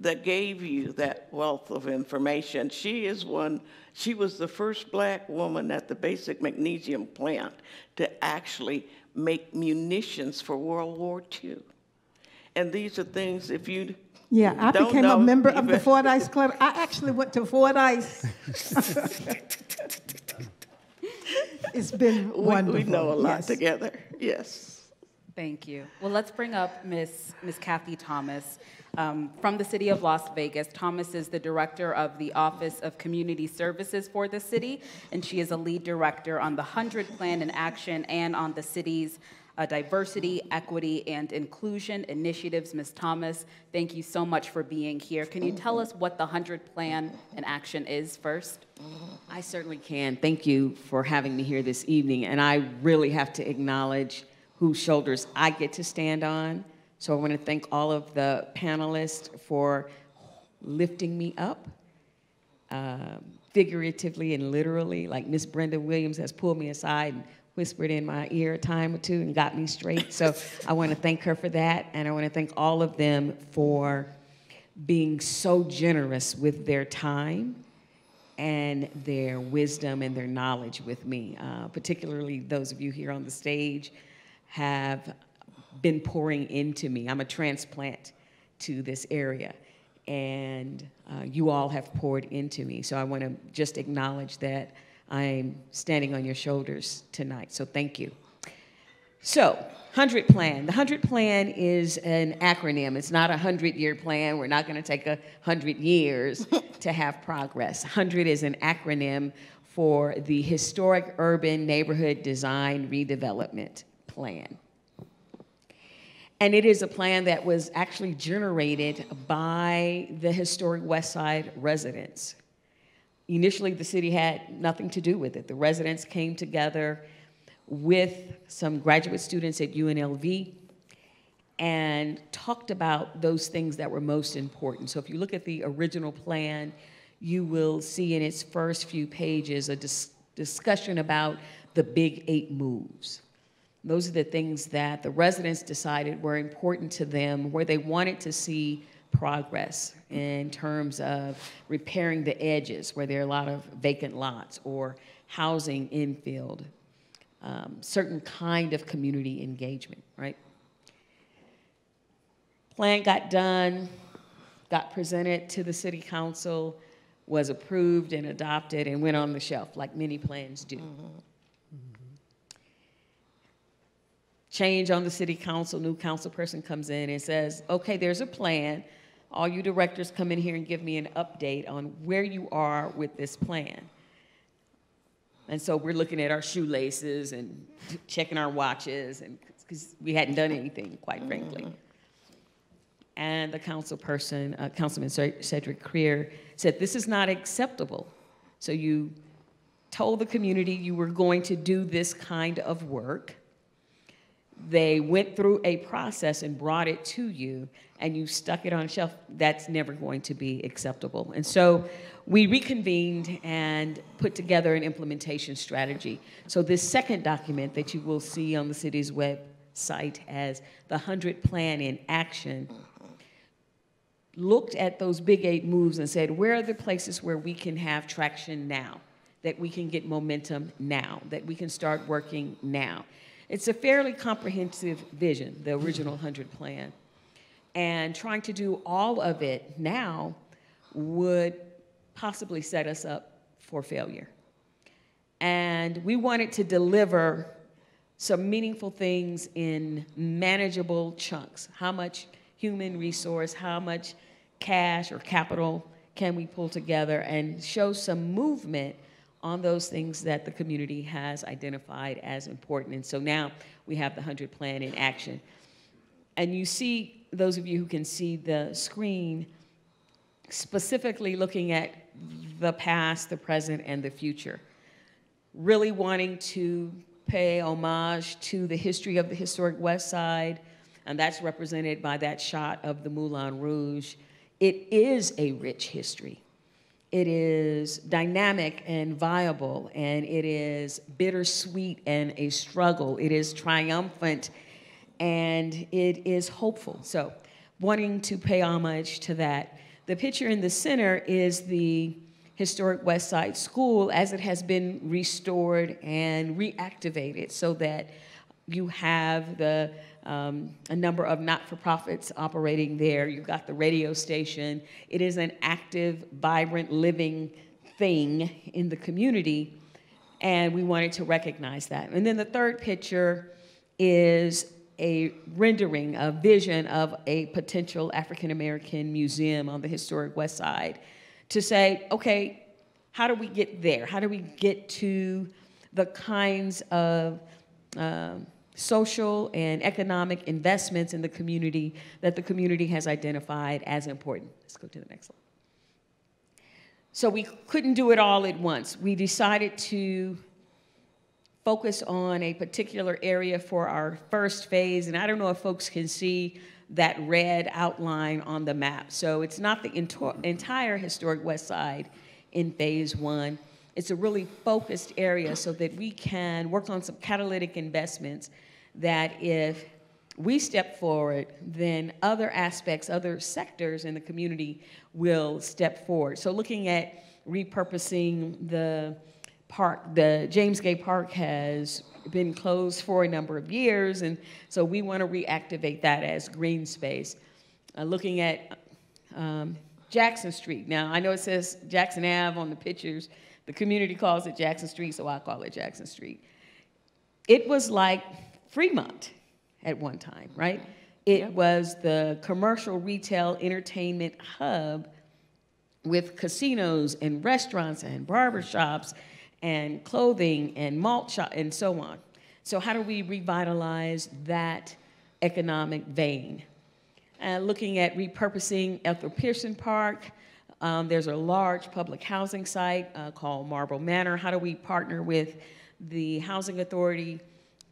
that gave you that wealth of information. She is one, she was the first black woman at the basic magnesium plant to actually make munitions for World War II. And these are things, if you Yeah, I don't became a member of the Fordyce Club. I actually went to Fordyce. it's been we, wonderful. we know a lot yes. together. Yes. Thank you. Well, let's bring up Miss Miss Kathy Thomas um, from the city of Las Vegas. Thomas is the director of the Office of Community Services for the city, and she is a lead director on the Hundred Plan in Action and on the city's uh, diversity, equity, and inclusion initiatives. Miss Thomas, thank you so much for being here. Can you tell us what the Hundred Plan in Action is first? I certainly can. Thank you for having me here this evening. And I really have to acknowledge whose shoulders I get to stand on. So I want to thank all of the panelists for lifting me up, um, figuratively and literally. Like Miss Brenda Williams has pulled me aside and whispered in my ear a time or two and got me straight. So I want to thank her for that. And I want to thank all of them for being so generous with their time and their wisdom and their knowledge with me. Uh, particularly those of you here on the stage have been pouring into me. I'm a transplant to this area, and uh, you all have poured into me. So I want to just acknowledge that I'm standing on your shoulders tonight. So thank you. So, 100 Plan. The 100 Plan is an acronym. It's not a 100 year plan. We're not going to take a 100 years to have progress. 100 is an acronym for the Historic Urban Neighborhood Design Redevelopment Plan. And it is a plan that was actually generated by the historic West Side residents. Initially, the city had nothing to do with it. The residents came together with some graduate students at UNLV and talked about those things that were most important. So if you look at the original plan, you will see in its first few pages a dis- discussion about the big eight moves. Those are the things that the residents decided were important to them, where they wanted to see progress in terms of repairing the edges where there are a lot of vacant lots or housing infill, um, certain kind of community engagement, right? Plan got done, got presented to the city council, was approved and adopted, and went on the shelf like many plans do. Change on the city council, new council person comes in and says, okay, there's a plan. All you directors come in here and give me an update on where you are with this plan. And so we're looking at our shoelaces and checking our watches, and because we hadn't done anything, quite frankly. And the council person, uh, Councilman Cedric Crear, said, This is not acceptable. So you told the community you were going to do this kind of work. They went through a process and brought it to you and you stuck it on a shelf, that's never going to be acceptable. And so we reconvened and put together an implementation strategy. So this second document that you will see on the city's website as the 100 Plan in Action looked at those big eight moves and said, where are the places where we can have traction now, that we can get momentum now, that we can start working now? It's a fairly comprehensive vision, the original 100 plan. And trying to do all of it now would possibly set us up for failure. And we wanted to deliver some meaningful things in manageable chunks. How much human resource, how much cash or capital can we pull together and show some movement on those things that the community has identified as important. And so now we have the 100 plan in action. And you see, those of you who can see the screen, specifically looking at the past, the present, and the future. Really wanting to pay homage to the history of the historic West Side, and that's represented by that shot of the Moulin Rouge. It is a rich history. It is dynamic and viable, and it is bittersweet and a struggle. It is triumphant, and it is hopeful. So, wanting to pay homage to that. The picture in the center is the historic West Side School as it has been restored and reactivated so that you have the um, a number of not-for-profits operating there. You've got the radio station. It is an active, vibrant, living thing in the community, and we wanted to recognize that. And then the third picture is a rendering, a vision of a potential African American museum on the historic West Side to say, okay, how do we get there? How do we get to the kinds of um, social and economic investments in the community that the community has identified as important. Let's go to the next slide. So we couldn't do it all at once. We decided to focus on a particular area for our first phase, and I don't know if folks can see that red outline on the map. So it's not the entire historic West Side in phase one. It's a really focused area so that we can work on some catalytic investments that if we step forward, then other aspects, other sectors in the community will step forward. So looking at repurposing the park, the James Gay Park has been closed for a number of years, and so we want to reactivate that as green space. Uh, looking at um, Jackson Street. Now, I know it says Jackson Ave on the pictures. The community calls it Jackson Street, so I call it Jackson Street. It was like Fremont at one time, right? It yep. was the commercial retail entertainment hub with casinos and restaurants and barbershops and clothing and malt shop and so on. So how do we revitalize that economic vein? Uh, looking at repurposing Ethel Pearson Park, um, there's a large public housing site uh, called Marble Manor. How do we partner with the Housing Authority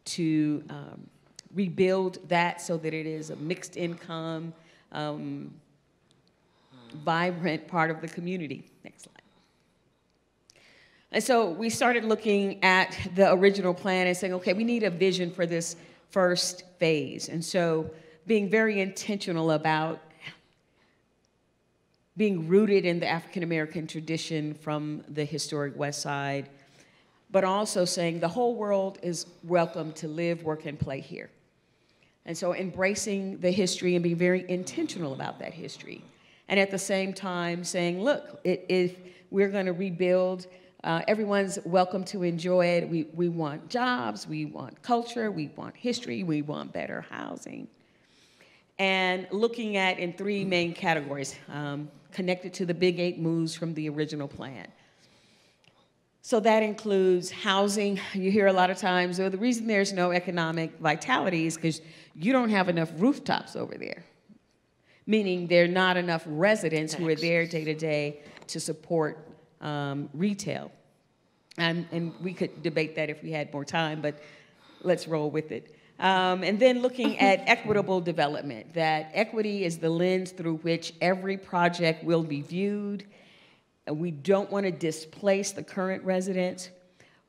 to um, rebuild that so that it is a mixed income, um, vibrant part of the community. Next slide. And so we started looking at the original plan and saying, okay, we need a vision for this first phase. And so being very intentional about being rooted in the African American tradition from the historic West Side, but also saying the whole world is welcome to live, work, and play here. And so embracing the history and being very intentional about that history. And at the same time saying, look, it, if we're going to rebuild, uh, everyone's welcome to enjoy it. We, we want jobs, we want culture, we want history, we want better housing. And looking at in three main categories um, connected to the big eight moves from the original plan. So that includes housing. You hear a lot of times, well, the reason there's no economic vitality is because you don't have enough rooftops over there, meaning there are not enough residents who are there day to day to support um, retail. And, and we could debate that if we had more time, but let's roll with it. Um, and then looking at equitable development, that equity is the lens through which every project will be viewed. We don't want to displace the current residents.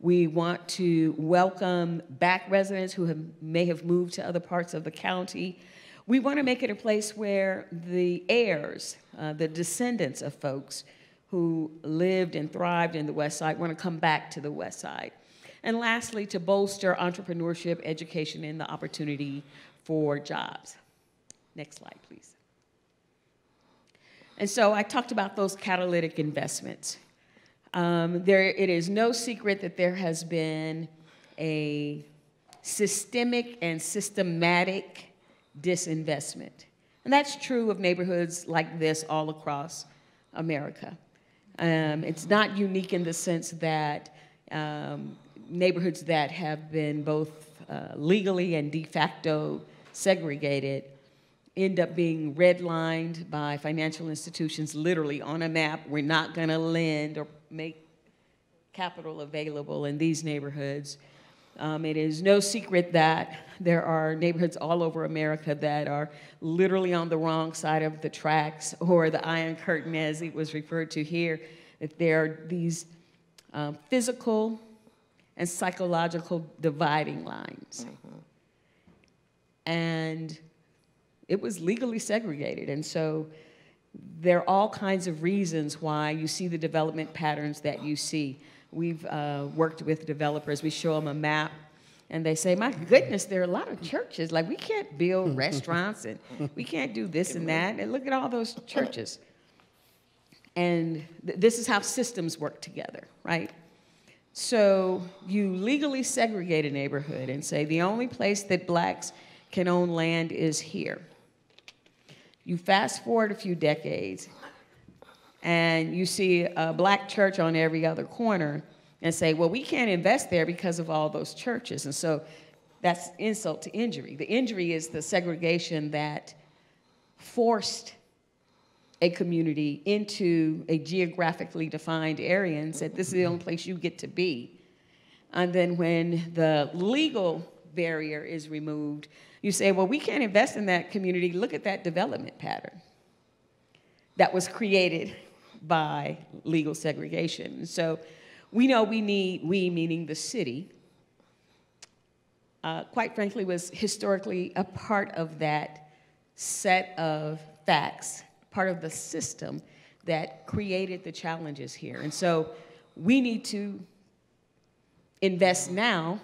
We want to welcome back residents who have, may have moved to other parts of the county. We want to make it a place where the heirs, uh, the descendants of folks who lived and thrived in the West Side, want to come back to the West Side. And lastly, to bolster entrepreneurship, education, and the opportunity for jobs. Next slide, please. And so I talked about those catalytic investments. Um, there, it is no secret that there has been a systemic and systematic disinvestment. And that's true of neighborhoods like this all across America. Um, it's not unique in the sense that um, neighborhoods that have been both uh, legally and de facto segregated end up being redlined by financial institutions literally on a map. We're not going to lend or make capital available in these neighborhoods. Um, it is no secret that there are neighborhoods all over America that are literally on the wrong side of the tracks or the Iron Curtain, as it was referred to here, that there are these um, physical and psychological dividing lines. Mm-hmm. And it was legally segregated. And so there are all kinds of reasons why you see the development patterns that you see. We've uh, worked with developers, we show them a map. And they say, my goodness, there are a lot of churches. Like, we can't build restaurants and we can't do this and that. And look at all those churches. And th- this is how systems work together, right? So you legally segregate a neighborhood and say the only place that blacks can own land is here. You fast forward a few decades and you see a black church on every other corner and say, well, we can't invest there because of all those churches. And so that's insult to injury. The injury is the segregation that forced a community into a geographically defined area and said, this is the only place you get to be. And then when the legal barrier is removed, you say, well, we can't invest in that community. Look at that development pattern that was created by legal segregation. So we know we need, we meaning the city, uh, quite frankly, was historically a part of that set of facts part of the system that created the challenges here. And so we need to invest now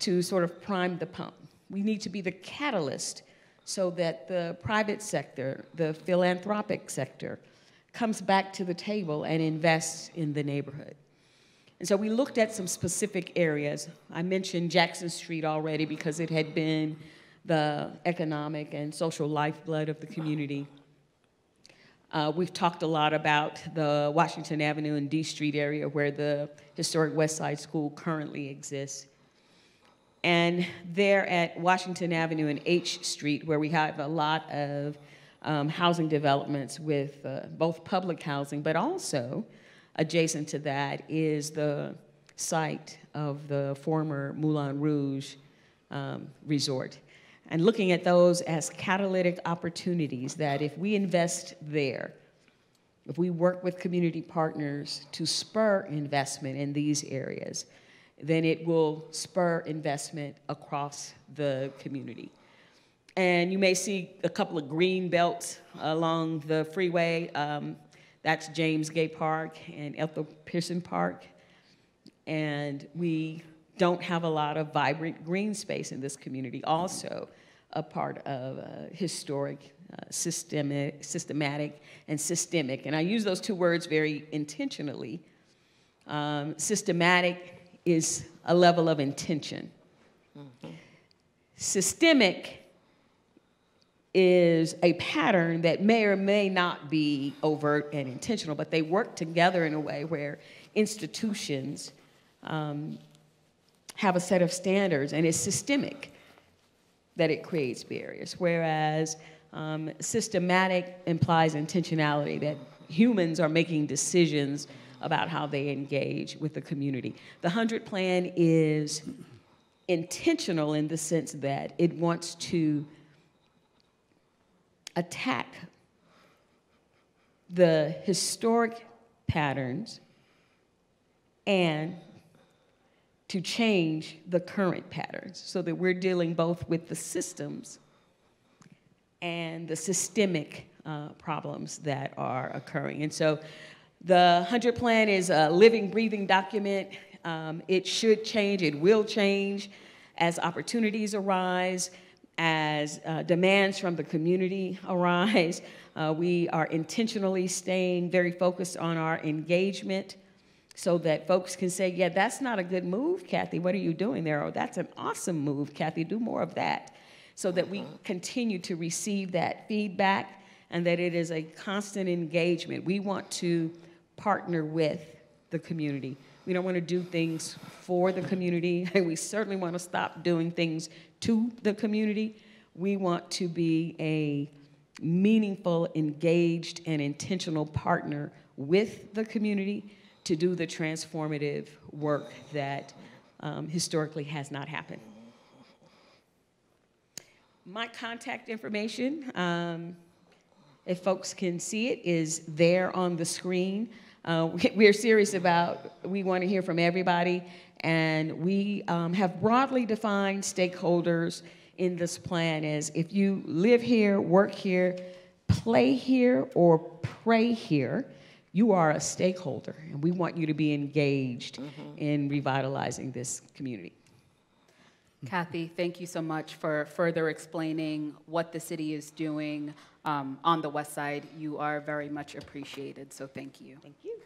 to sort of prime the pump. We need to be the catalyst so that the private sector, the philanthropic sector, comes back to the table and invests in the neighborhood. And so we looked at some specific areas. I mentioned Jackson Street already because it had been the economic and social lifeblood of the community. Uh, we've talked a lot about the Washington Avenue and D Street area where the historic West Side School currently exists. And there at Washington Avenue and H Street, where we have a lot of um, housing developments with uh, both public housing, but also adjacent to that is the site of the former Moulin Rouge um, resort and looking at those as catalytic opportunities that if we invest there, if we work with community partners to spur investment in these areas, then it will spur investment across the community. And you may see a couple of green belts along the freeway. Um, that's James Gay Park and Ethel Pearson Park. And we don't have a lot of vibrant green space in this community, also a part of uh, historic, uh, systemic, systematic, and systemic. And I use those two words very intentionally. Um, systematic is a level of intention. Mm-hmm. Systemic is a pattern that may or may not be overt and intentional, but they work together in a way where institutions um, have a set of standards and it's systemic that it creates barriers, whereas um, systematic implies intentionality, that humans are making decisions about how they engage with the community. The 100 Plan is intentional in the sense that it wants to attack the historic patterns and to change the current patterns so that we're dealing both with the systems and the systemic uh, problems that are occurring. And so the 100 Plan is a living, breathing document. Um, it should change, it will change as opportunities arise, as uh, demands from the community arise. Uh, we are intentionally staying very focused on our engagement so that folks can say, yeah, that's not a good move, Kathy. What are you doing there? Or that's an awesome move, Kathy. Do more of that. So that we uh-huh. continue to receive that feedback and that it is a constant engagement. We want to partner with the community. We don't want to do things for the community, and we certainly want to stop doing things to the community. We want to be a meaningful, engaged, and intentional partner with the community to do the transformative work that um, historically has not happened. My contact information, um, if folks can see it, is there on the screen. Uh, we, are serious about, we want to hear from everybody, and we um, have broadly defined stakeholders in this plan as if you live here, work here, play here, or pray here, you are a stakeholder, and we want you to be engaged mm-hmm. in revitalizing this community. Kathy, thank you so much for further explaining what the city is doing um, on the west side. You are very much appreciated, so thank you. Thank you.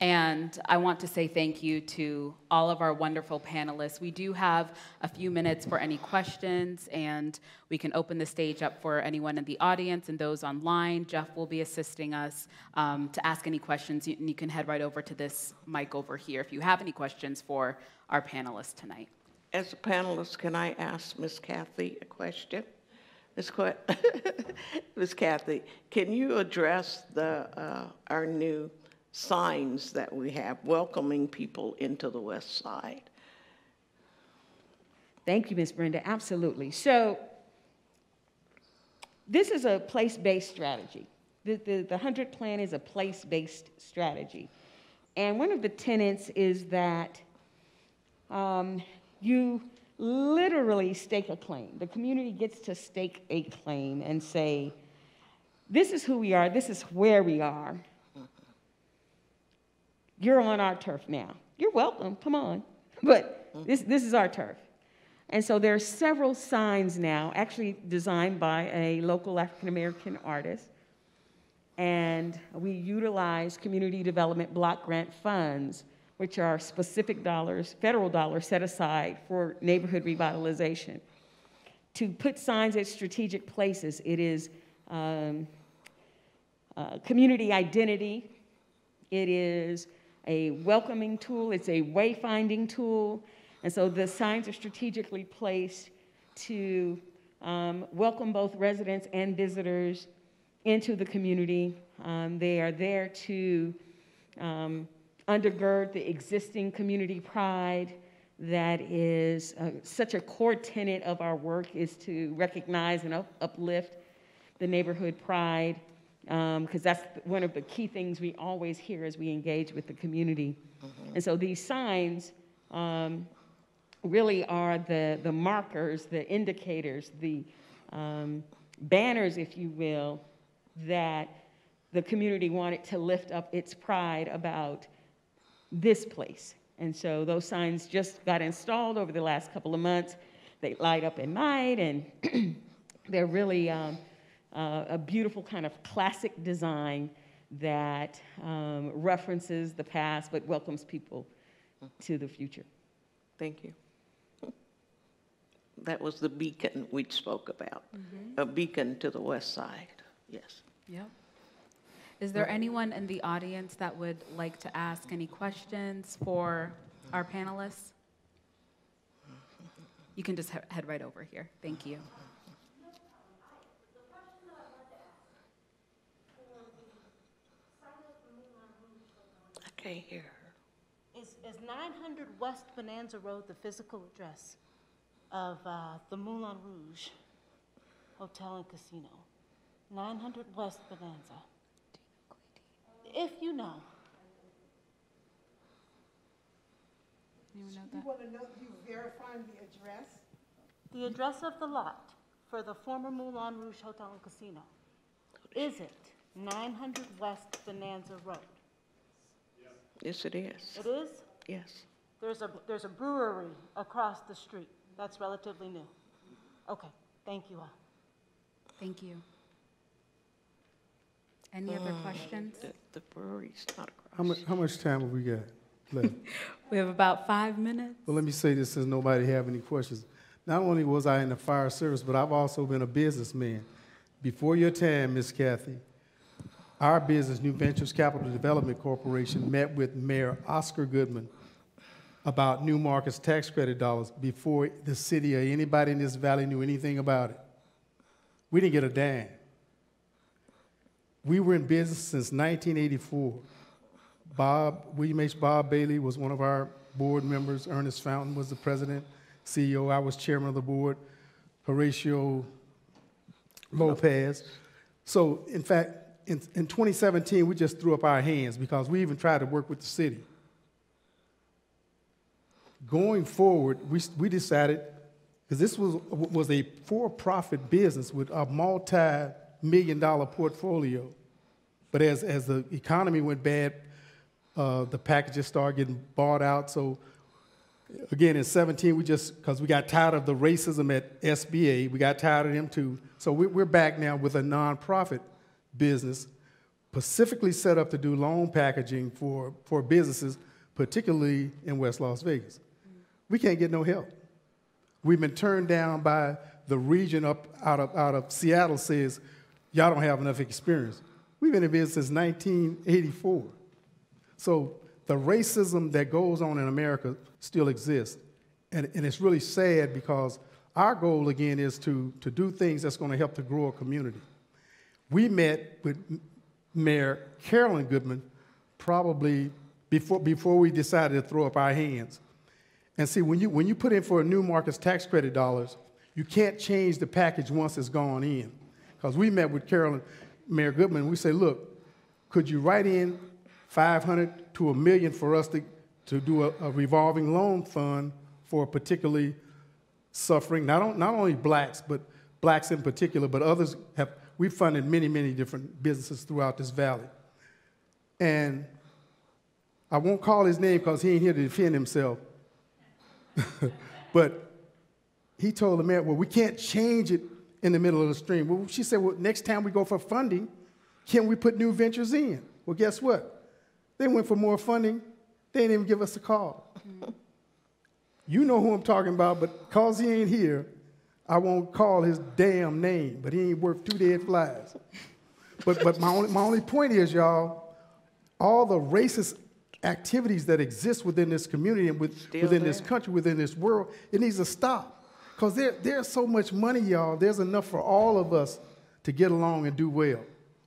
And I want to say thank you to all of our wonderful panelists. We do have a few minutes for any questions, and we can open the stage up for anyone in the audience and those online. Jeff will be assisting us um, to ask any questions. and you can head right over to this mic over here if you have any questions for our panelists tonight. As a panelist, can I ask Ms. Kathy a question? Ms. Qu- Ms. Kathy, can you address the uh, our new signs that we have welcoming people into the west side. Thank you, Ms. Brenda. Absolutely. So, this is a place based strategy. The, the, the 100 plan is a place based strategy. And one of the tenets is that um, you literally stake a claim. The community gets to stake a claim and say, this is who we are, this is where we are, you're on our turf now. You're welcome, come on. But this, this is our turf. And so there are several signs now, actually designed by a local African American artist. And we utilize community development block grant funds, which are specific dollars, federal dollars set aside for neighborhood revitalization, to put signs at strategic places. It is um, uh, community identity, it is a welcoming tool, it's a wayfinding tool. And so the signs are strategically placed to um, welcome both residents and visitors into the community. Um, they are there to um, undergird the existing community pride that is uh, such a core tenet of our work is to recognize and up- uplift the neighborhood pride because um, that's one of the key things we always hear as we engage with the community. Mm-hmm. And so these signs um, really are the, the markers, the indicators, the um, banners, if you will, that the community wanted to lift up its pride about this place. And so those signs just got installed over the last couple of months. They light up at night, and they're really um, uh, a beautiful kind of classic design that um, references the past but welcomes people to the future. Thank you. That was the beacon we spoke about, mm-hmm. a beacon to the west side. Yes. Yep. Is there anyone in the audience that would like to ask any questions for our panelists? You can just head right over here. Thank you. Can't hear her. Is, is 900 West Bonanza Road the physical address of uh, the Moulin Rouge Hotel and Casino? 900 West Bonanza. If you know. You want to know, you verifying the address? The address of the lot for the former Moulin Rouge Hotel and Casino, is it 900 West Bonanza Road? Yes, it is. It is? Yes. There's a, there's a brewery across the street. That's relatively new. Okay, thank you all. Thank you. Any other mm. questions? The, the brewery's not How across. much, how much time have we got left? We have about five minutes. Well, let me say this since nobody have any questions. Not only was I in the fire service, but I've also been a businessman. Before your time, Miss Kathy, our business, New Ventures Capital Development Corporation, met with Mayor Oscar Goodman about New Markets tax credit dollars before the city or anybody in this valley knew anything about it. We didn't get a dime. We were in business since 1984. Bob, William H. Bob Bailey was one of our board members. Ernest Fountain was the president, CEO. I was chairman of the board. Horatio Lopez. So, in fact, in, in 2017, we just threw up our hands because we even tried to work with the city. Going forward, we, we decided, because this was, was a for-profit business with a multi-million dollar portfolio. But as, as the economy went bad, uh, the packages started getting bought out. So again, in 17, we just, because we got tired of the racism at SBA, we got tired of them too. So we, we're back now with a nonprofit business specifically set up to do loan packaging for, for businesses, particularly in West Las Vegas. We can't get no help. We've been turned down by the region up out of, out of Seattle says, y'all don't have enough experience. We've been in business since 1984. So the racism that goes on in America still exists. And, and it's really sad because our goal, again, is to, to do things that's going to help to grow a community. We met with Mayor Carolyn Goodman probably before, before we decided to throw up our hands. And see, when you, when you put in for a new markets tax credit dollars, you can't change the package once it's gone in. Because we met with Carolyn, Mayor Goodman, we say, look, could you write in 500 to a million for us to, to do a, a revolving loan fund for particularly suffering, not, on, not only blacks, but blacks in particular, but others have, we've funded many, many different businesses throughout this valley. And I won't call his name because he ain't here to defend himself. but he told the mayor, well, we can't change it in the middle of the stream. Well, she said, well, next time we go for funding, can we put new ventures in? Well, guess what? They went for more funding. They didn't even give us a call. Mm-hmm. you know who I'm talking about, but because he ain't here, I won't call his damn name, but he ain't worth two dead flies. but but my only, my only point is, y'all, all the racist activities that exist within this community and with, Still within this country, within this world, it needs to stop. Because there, there's so much money, y'all. There's enough for all of us to get along and do well.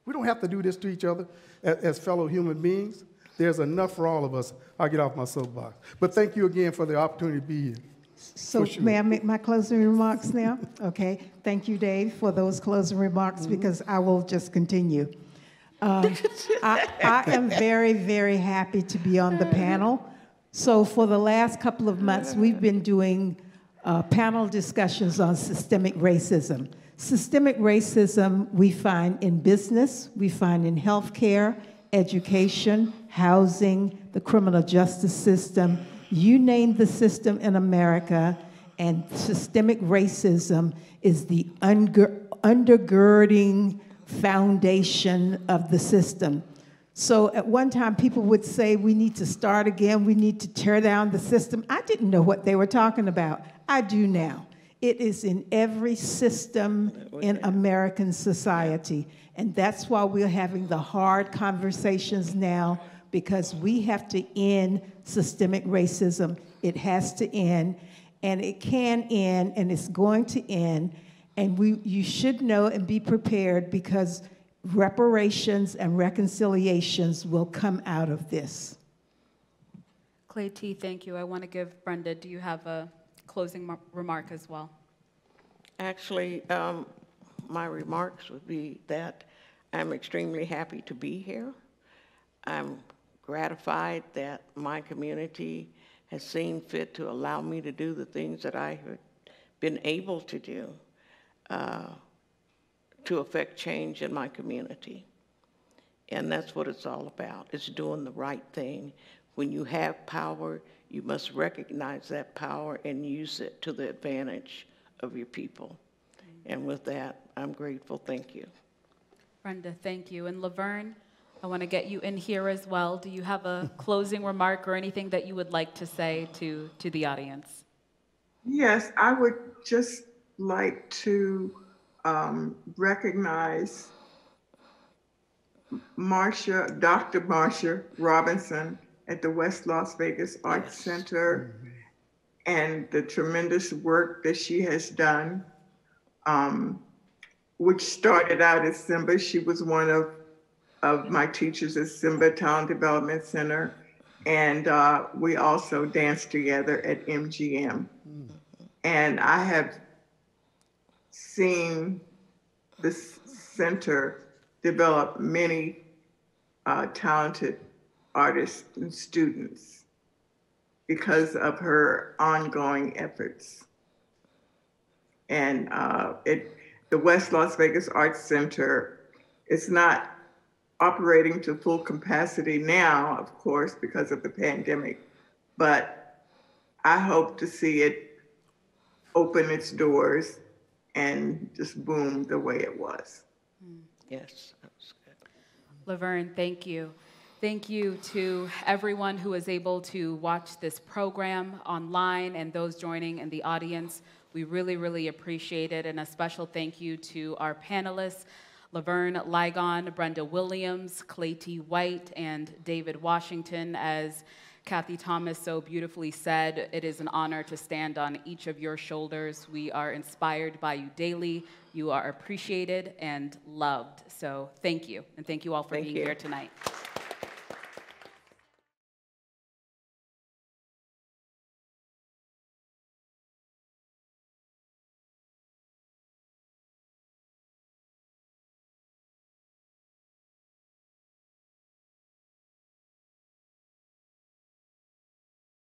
We don't have to do this to each other as, as fellow human beings. There's enough for all of us. I'll get off my soapbox. But thank you again for the opportunity to be here. So sure. may I make my closing remarks now? Okay, thank you, Dave, for those closing remarks, Mm-hmm. because I will just continue. Um, I, I am very, very happy to be on the panel. So for the last couple of months, we've been doing uh, panel discussions on systemic racism. Systemic racism we find in business, we find in healthcare, education, housing, the criminal justice system. You name the system in America, and systemic racism is the undergir- undergirding foundation of the system. So at one time, people would say, we need to start again, we need to tear down the system. I didn't know what they were talking about. I do now. It is in every system in American society. And that's why we're having the hard conversations now, because we have to end systemic racism. It has to end, and it can end, and it's going to end. And we, you should know and be prepared because reparations and reconciliations will come out of this. Claytee, thank you. I want to give Brenda, do you have a closing mar- remark as well? Actually, um, my remarks would be that I'm extremely happy to be here. I'm gratified that my community has seen fit to allow me to do the things that I have been able to do uh, to affect change in my community. And that's what it's all about. It's doing the right thing. When you have power, you must recognize that power and use it to the advantage of your people. And with that, I'm grateful. Thank you. Brenda, thank you. And Laverne, I want to get you in here as well. Do you have a closing remark or anything that you would like to say to, to the audience? Yes, I would just like to um, recognize Marcia, Dr. Marcia Robinson at the West Las Vegas Arts Center and the tremendous work that she has done, um, which started out at Simba. She was one of, of my teachers at Simba Talent Development Center. And uh, we also danced together at MGM. And I have seen this center develop many uh, talented artists and students because of her ongoing efforts. And uh, it, the West Las Vegas Arts Center is not operating to full capacity now, of course, because of the pandemic, but I hope to see it open its doors and just boom the way it was. Mm, yes, that's good. Laverne, thank you. Thank you to everyone who was able to watch this program online and those joining in the audience. We really, really appreciate it. And a special thank you to our panelists, Laverne Ligon, Brenda Williams, Claytee White, and David Washington. As Kathy Thomas so beautifully said, it is an honor to stand on each of your shoulders. We are inspired by you daily. You are appreciated and loved. So thank you. And thank you all for Thank being you. here tonight.